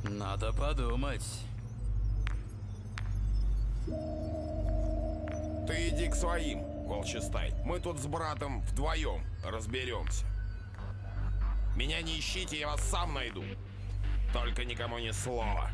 Надо подумать. Ты иди к своим, волчестай. Мы тут с братом вдвоем разберемся. Меня не ищите, я вас сам найду. Только никому ни слова.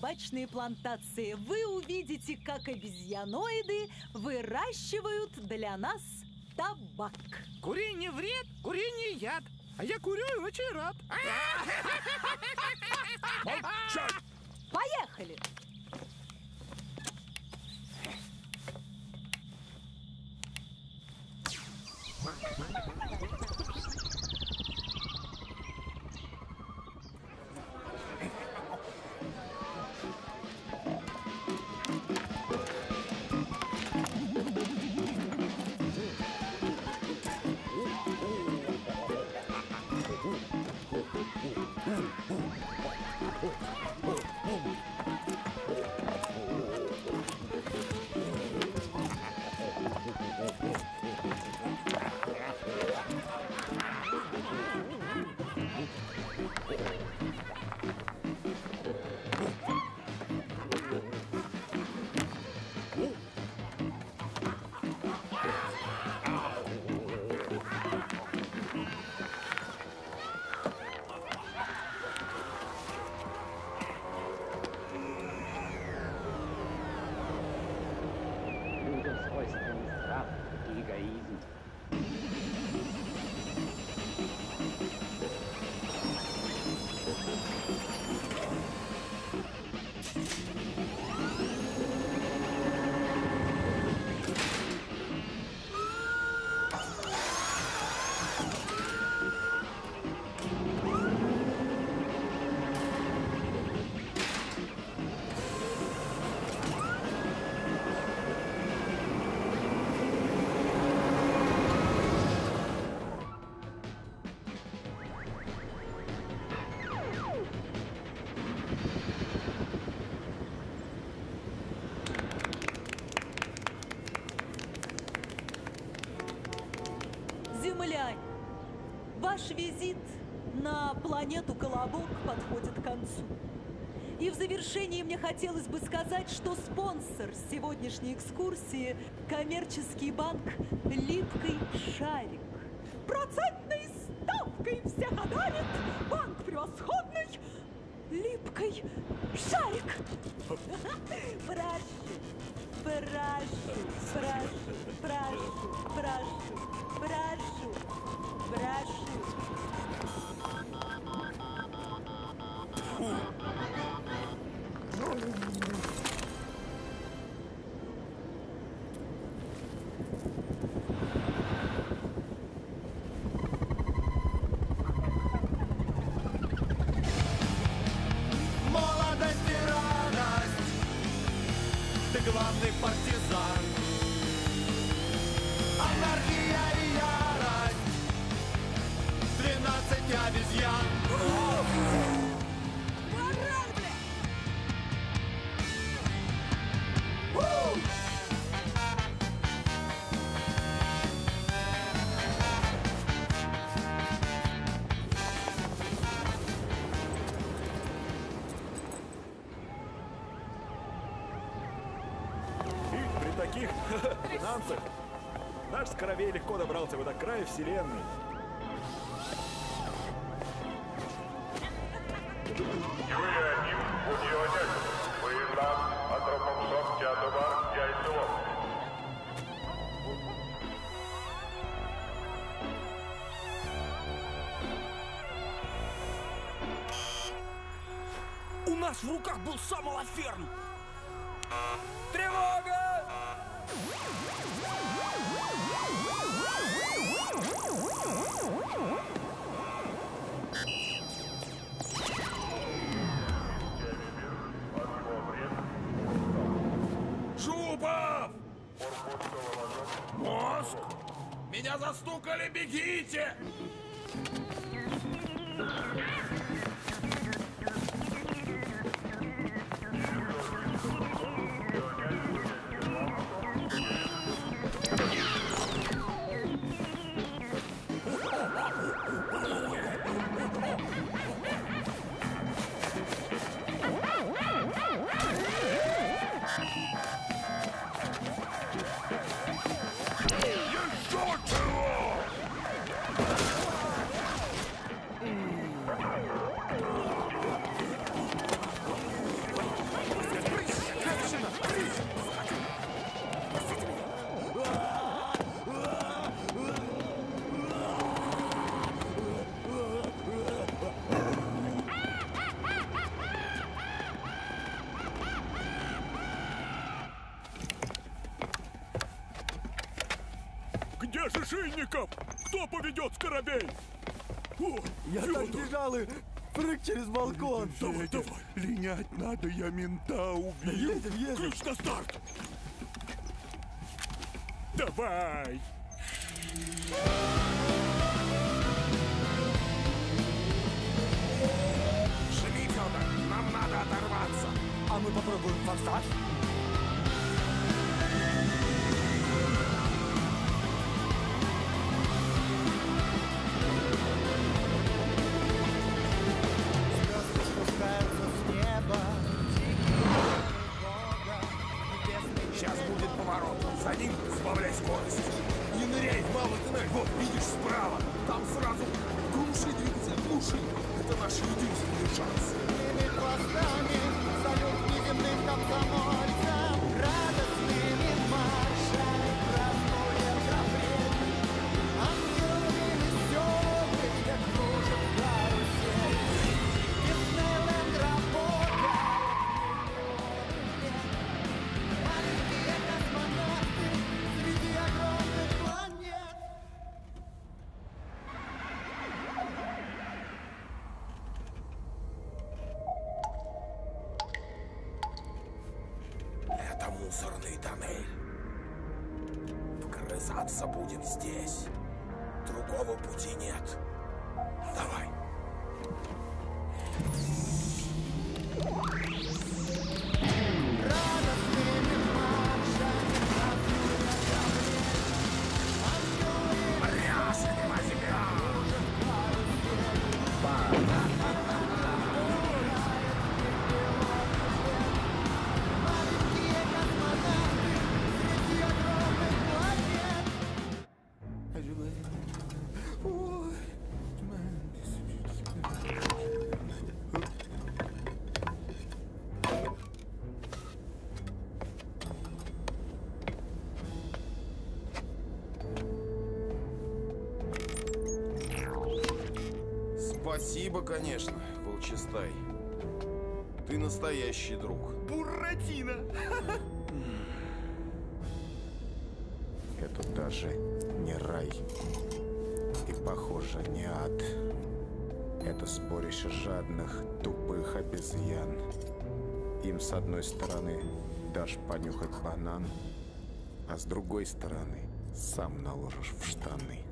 Табачные плантации. Вы увидите, как обезьяноиды выращивают для нас табак. Курение вред, курение яд. А я курю и очень рад. Молчать! Поехали! Страх и эгоизм. Земляне, в завершении мне хотелось бы сказать, что спонсор сегодняшней экскурсии – коммерческий банк «Липкий шарик». Процентной ставкой! всех одарит, банк превосходный, липкой шарик. Прошу, прошу, прошу, прошу, прошу, прошу, прошу. Молодость Thank you. Края вселенной. У нас в руках был сам Алаферн! Где же Шинников? Кто поведет Скоробей? О, Я так бежал и прыг через балкон. Давай, давай. Линять надо, я мента убью. Едем, едем. Ключ на старт. Давай. Шли, Федор, нам надо оторваться. А мы попробуем форсаж? Конечно, Волчестай. Ты настоящий друг. Буратино! Это даже не рай. И, похоже, не ад. Это сборище жадных, тупых обезьян. Им с одной стороны дашь понюхать банан, а с другой стороны сам наложишь в штаны.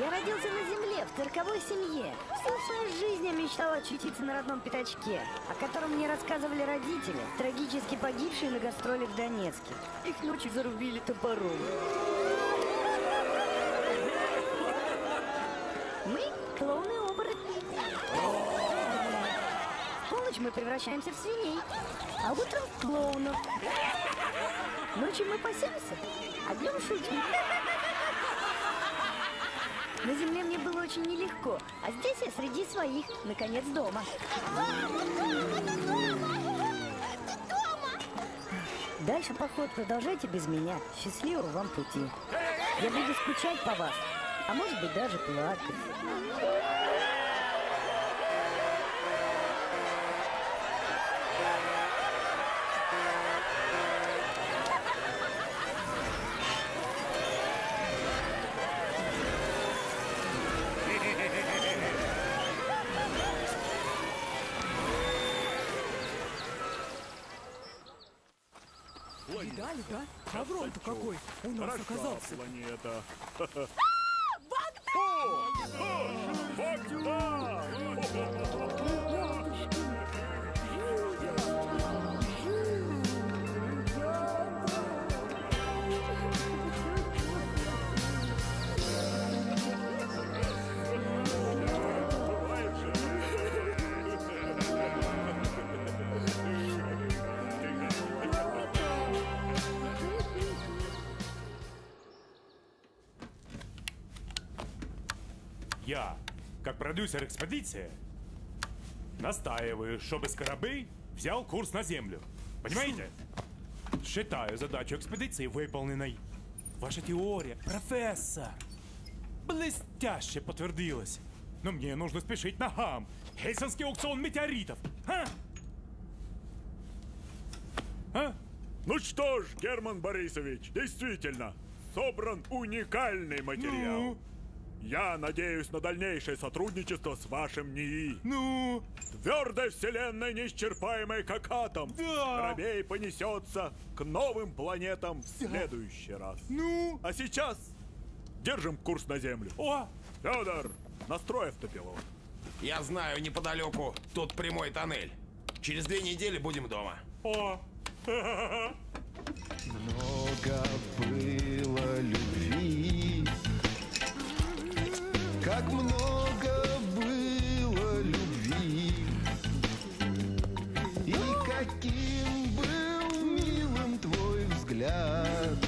Я родился на земле, в цирковой семье. Всю свою жизнь я мечтал очутиться на родном пятачке, о котором мне рассказывали родители, трагически погибшие на гастроли в Донецке. Их ночью зарубили топором. Мы клоуны-оборотни. В полночь мы превращаемся в свиней, а утром в клоунов. Ночью мы пасемся, а днем шутим. На земле мне было очень нелегко, а здесь я среди своих, наконец, дома. Дальше поход продолжайте без меня. Счастливого вам пути. Я буду скучать по вас, а может быть даже плакать. Какой у нас Хороша оказался. планета. продюсер экспедиции, настаиваю, чтобы Скоробей взял курс на Землю. Понимаете? Считаю задачу экспедиции выполненной. Ваша теория, профессор, блестяще подтвердилась. Но мне нужно спешить на хам. Хельсинский аукцион метеоритов. А? А? Ну что ж, Герман Борисович, действительно, собран уникальный материал. Ну? Я надеюсь на дальнейшее сотрудничество с вашим НИИ. Ну? Твердой вселенной, неисчерпаемой как атом. Да. Воробей понесется к новым планетам в следующий раз. Ну? А сейчас держим курс на Землю. О! Федор, настрой автопилот. Я знаю, неподалеку тут прямой тоннель. Через две недели будем дома. О! Много было как много было любви, и каким был милым твой взгляд,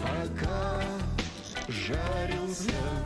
пока жарился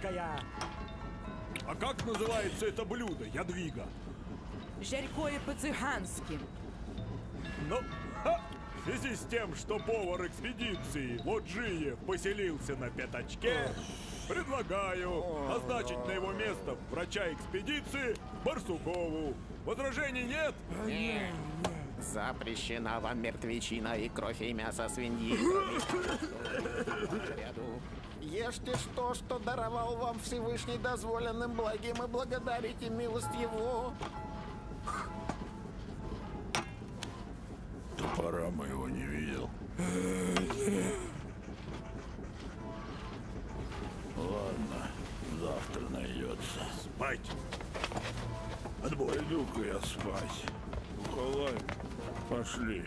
хауроновская. А как называется это блюдо, Ядвига? Жарькое по-цыгански. Ну, ха, в связи с тем, что повар экспедиции Лоджиев поселился на пятачке, Предлагаю назначить на его место врача экспедиции Барсукову. Возражений нет? Нет. Запрещена вам мертвечина и кровь и мясо свиньи. Ешьте то, что даровал вам Всевышний дозволенным благим, и благодарите милость Его. Топора моего не видел. Ладно, завтра найдется. Спать. Отбой. Пойду-ка я спать. Николай, пошли.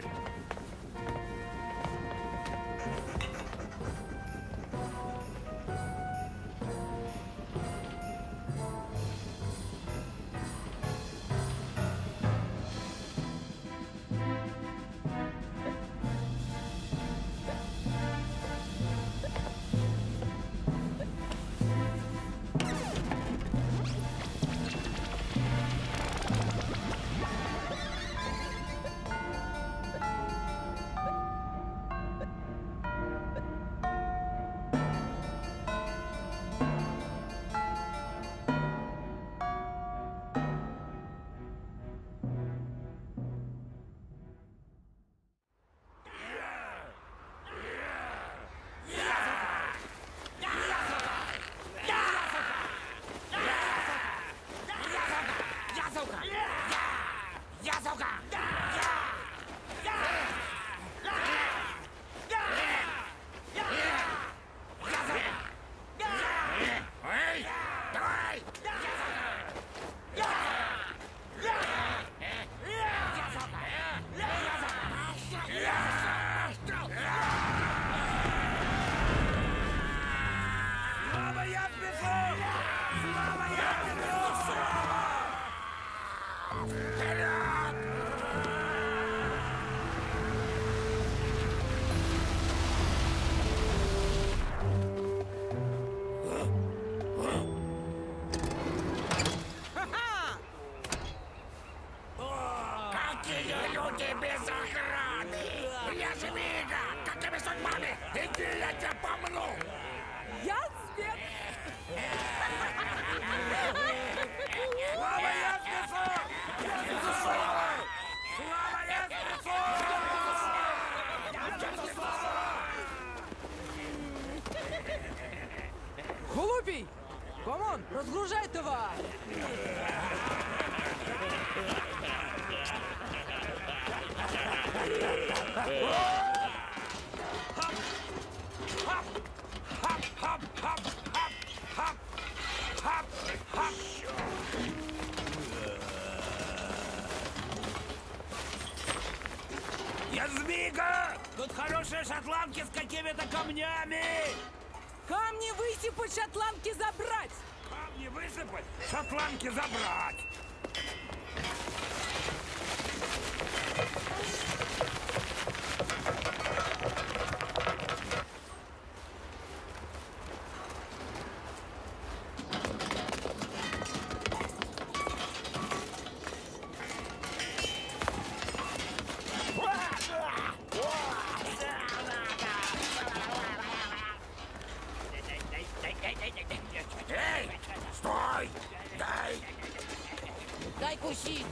Дай кусить!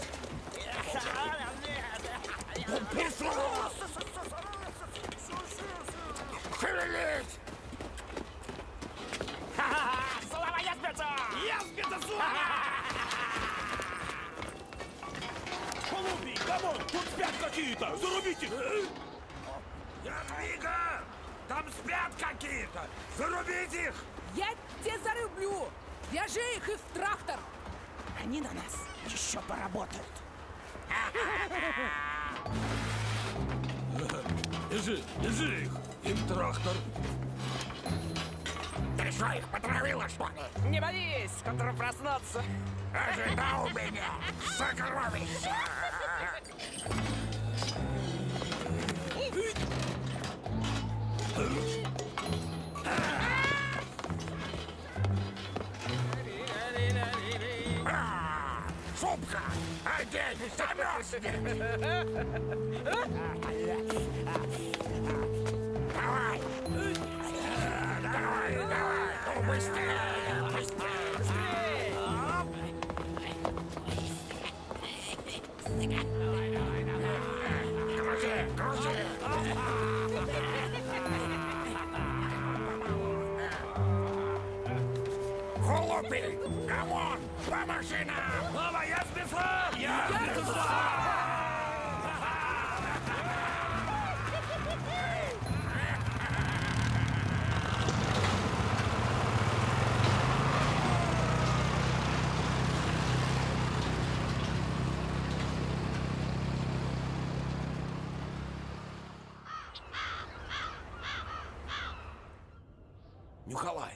Шевелись! Слава Ясмица! Ясмица слава! Голубий, камон, тут спят какие-то! Зарубите! Ядвига! Там спят какие-то! Зарубить их! Я тебя зарублю! Вяжи их и в трактор! Они на нас еще поработают. Держи, держи их! Им трактор! Ты что, их потравила, что ли? Не боись, скоро проснуться! Ожидал меня, сокровище! Замерзнешь! Давай! Давай, давай! быстрее, быстрее, быстрее! Крути, крути! Голуби, камон, поможи нам! Мама, я сбежал! Я сбежал! Нюхалай,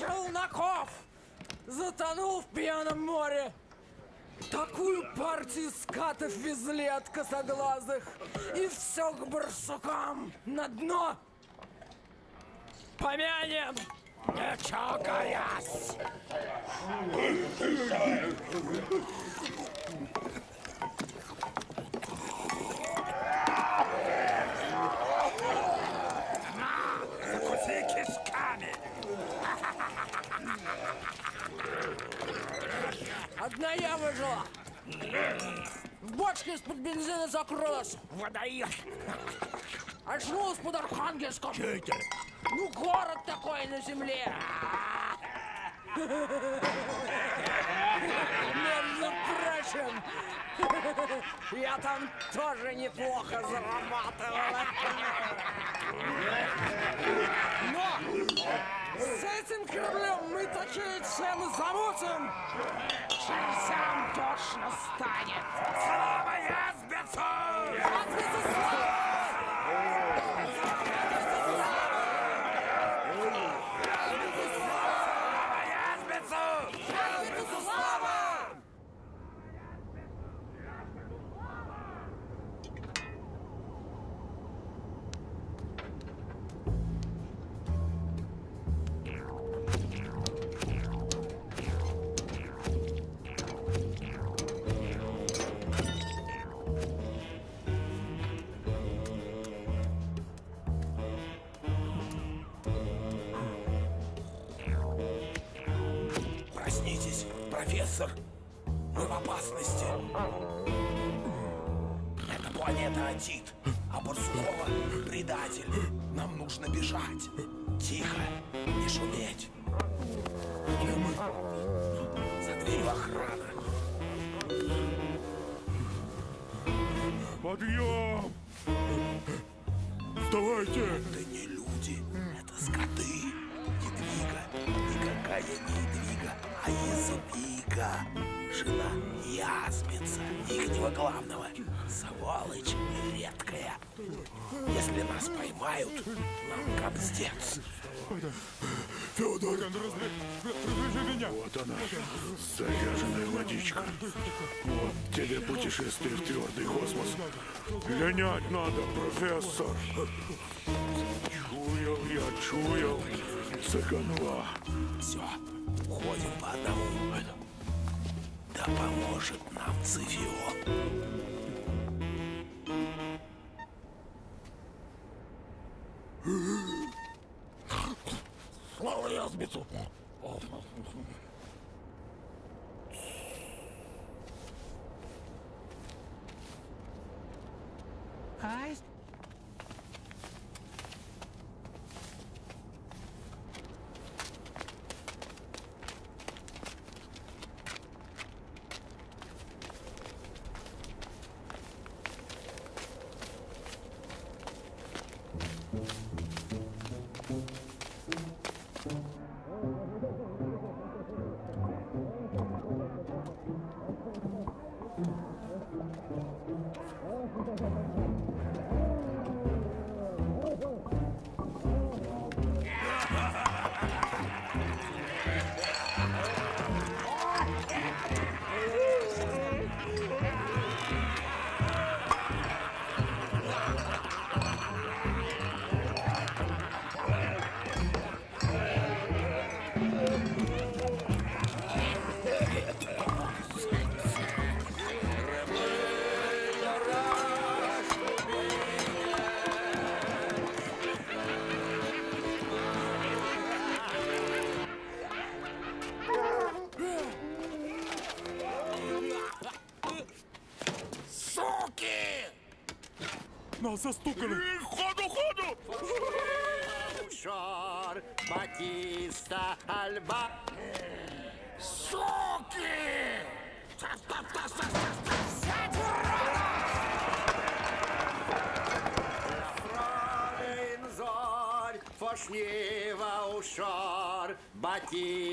Челноков! Затонул в пьяном море! Такую партию скатов везли от косоглазых! И все к барсукам! На дно! Помянем! Не чокаясь! Я выжила! В бочке из-под бензина закрылась! Водоед! Очнулась под Архангельском! Чё это? Ну, город такой на земле! Между прочим, я там тоже неплохо зарабатывала. Но с этим кораблем мы такие цены замутим! Чертям точно станет! Слава Ясбецу! Проснитесь, Линять надо, профессор. Чуял я, чуял. Цыганва. Все, уходим по одному. Да поможет нам Цифион. Слава Язбицу! eyes Нас застукали. Ходу, ходу! Шор, Батиста, Альба. Суки! Фровензор, Фошнива, Ушор, Батиста,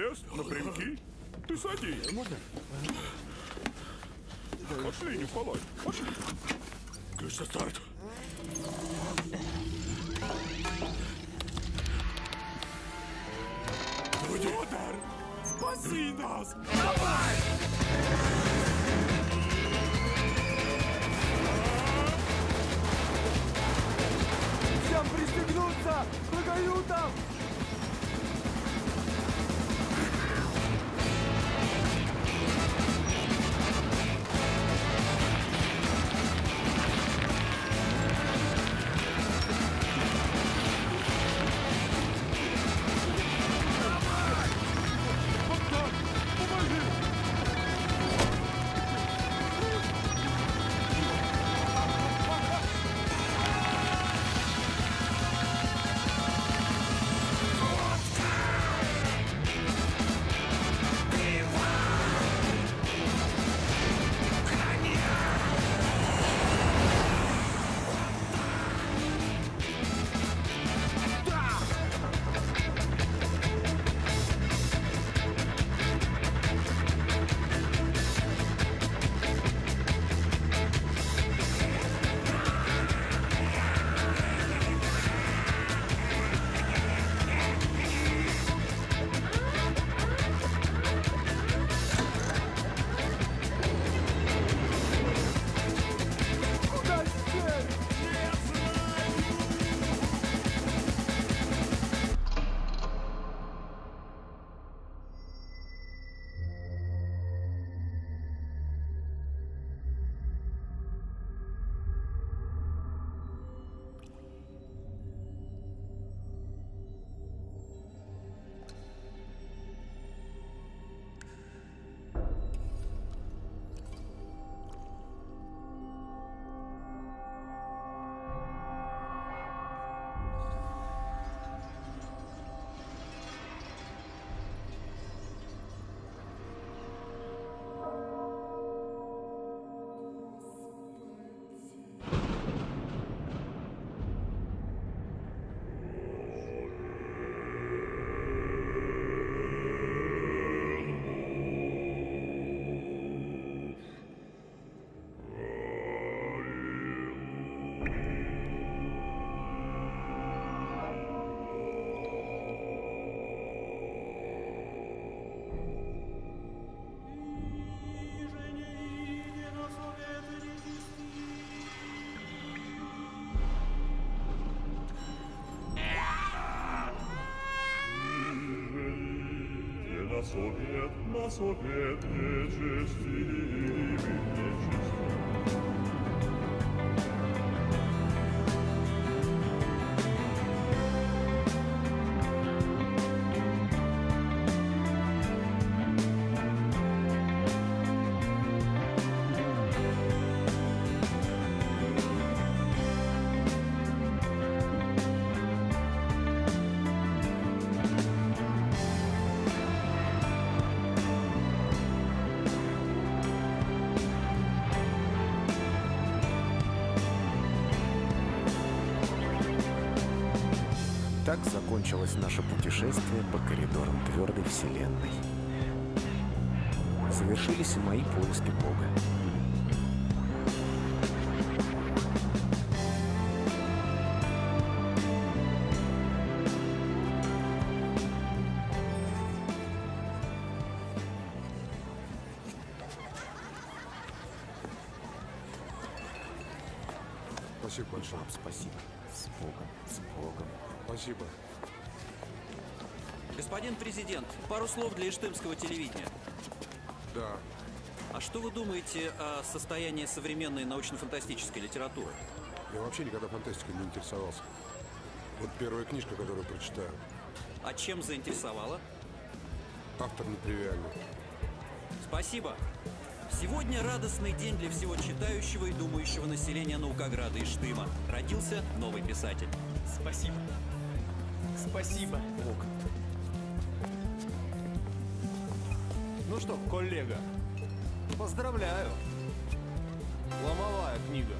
лес напрямки. Ты садись. Пошли, не впалай. Пошли. Кажется, старт. Федор, спаси нас! Всем пристегнуться! К каютам! Soviet, ma Soviet, ne закончилось наше путешествие по коридорам твердой вселенной. Завершились и мои поиски Бога. Спасибо большое. Спасибо. С Богом, с Богом. Спасибо. Господин президент, пару слов для иштымского телевидения. Да. А что вы думаете о состоянии современной научно-фантастической литературы? Я вообще никогда фантастикой не интересовался. Вот первая книжка, которую прочитаю. А чем заинтересовала? Автор нетривиальный. Спасибо. Сегодня радостный день для всего читающего и думающего населения Наукограда и Штыма. Родился новый писатель. Спасибо. Спасибо. Бог. Что, коллега, поздравляю. Ломовая книга.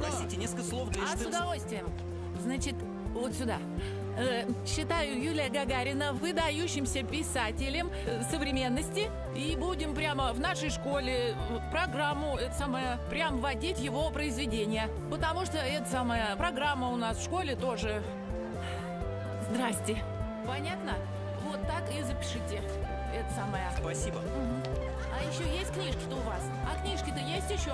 Простите, несколько слов для А с удовольствием. Значит, вот сюда. Э, считаю Юлия Гагарина выдающимся писателем э, современности и будем прямо в нашей школе э, программу это самое прям вводить его произведения, потому что эта самая программа у нас в школе тоже. Здрасте. Понятно? Вот так и запишите. Это самое. Спасибо. А еще есть книжки-то у вас? А книжки-то есть еще?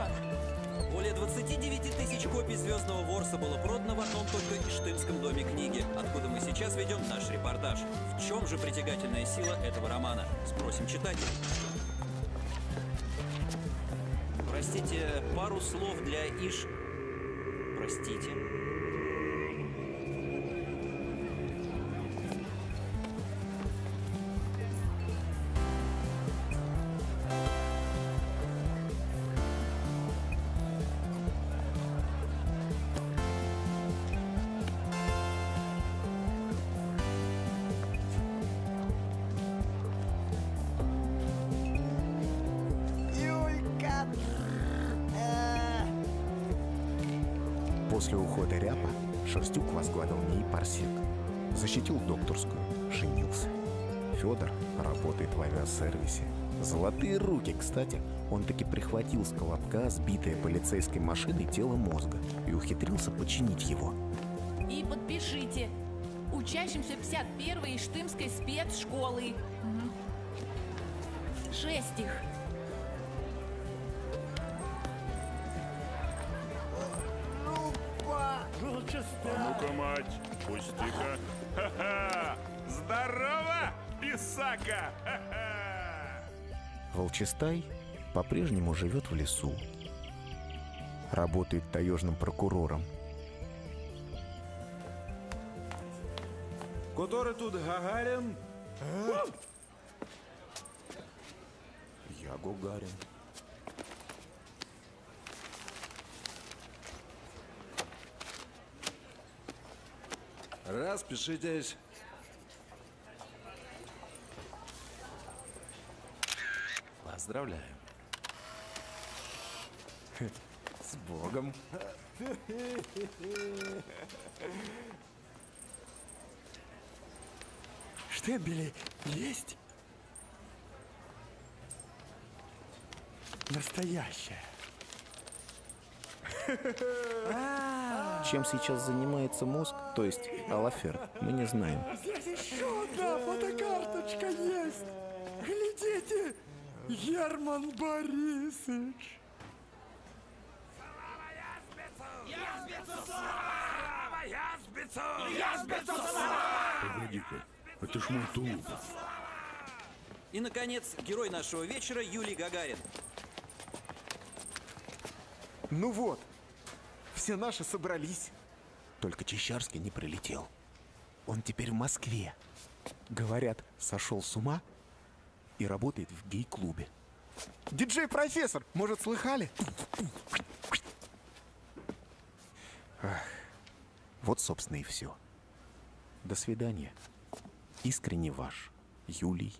Более 29 тысяч копий «Звездного ворса» было продано в одном только Иштымском доме книги, откуда мы сейчас ведем наш репортаж. В чем же притягательная сила этого романа? Спросим читателей. Простите, пару слов для Иш... Простите. После ухода Ряпа Шерстюк возглавил НИИ «Парсек». Защитил докторскую, женился. Федор работает в авиасервисе. Золотые руки, кстати. Он таки прихватил с колобка сбитое полицейской машиной тело мозга и ухитрился починить его. И подпишите. Учащимся 51-й Иштымской спецшколы. Шесть их. Писака! Ха-ха! Волчестай по-прежнему живет в лесу. Работает таежным прокурором. Который тут Гагарин? Я Гагарин. Распишитесь. Поздравляю. С Богом. Штебели есть? Настоящая. Чем сейчас занимается мозг, то есть Алафер, мы не знаем. Герман Борисович. Я сбецу слава! Я сбецу! Я слава! Погоди-ка, это ж мой тулуп. И, наконец, герой нашего вечера Юлий Гагарин. Ну вот, все наши собрались. Только Чищарский не прилетел. Он теперь в Москве. Говорят, сошел с ума и работает в гей-клубе. Диджей-профессор, может, слыхали? Ах, вот, собственно, и все. До свидания. Искренне ваш Юлий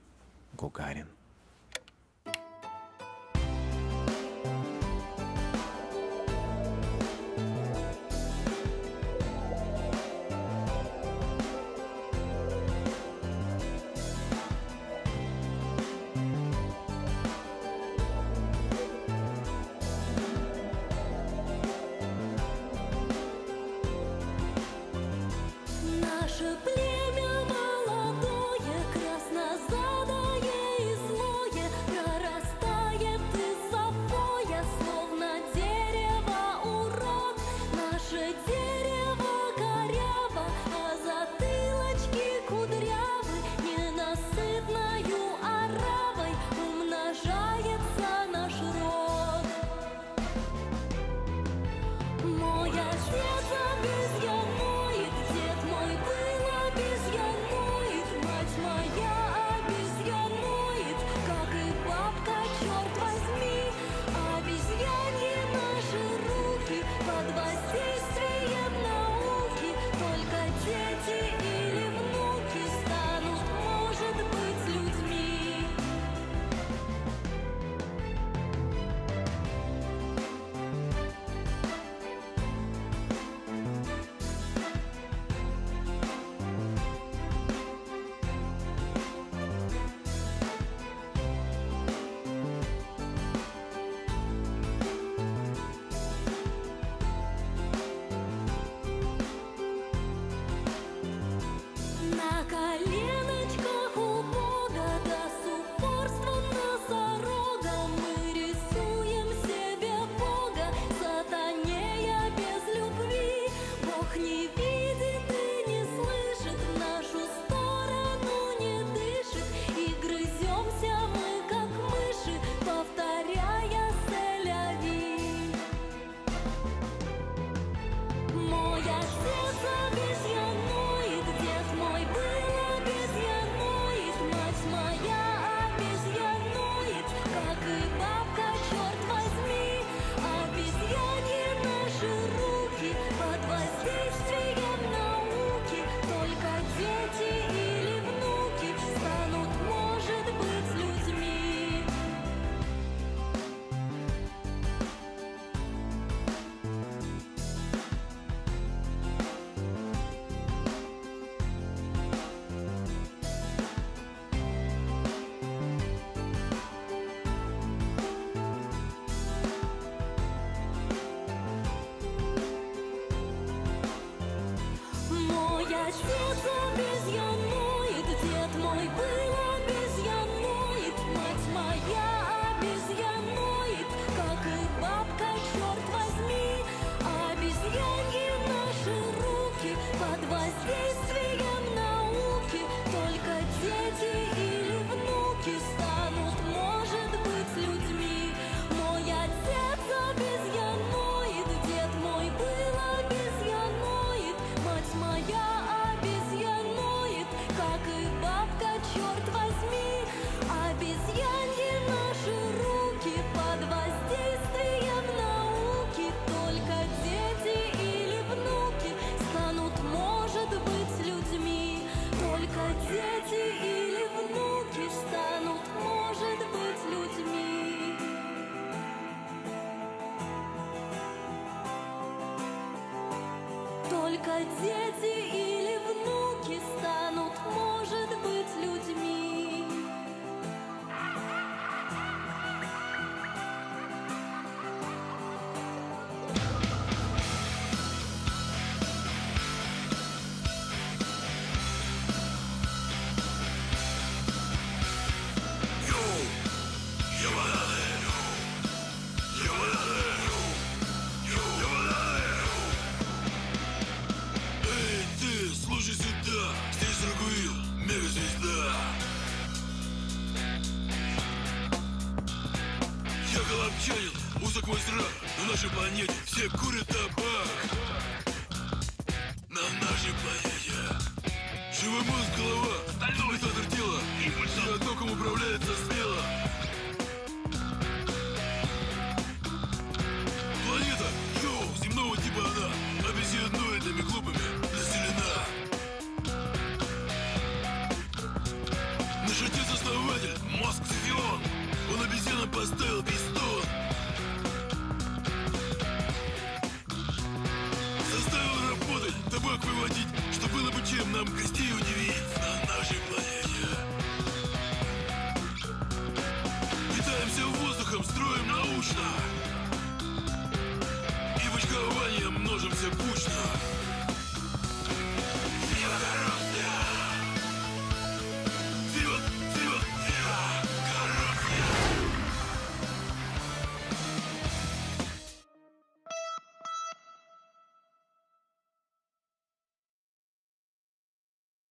Гагарин.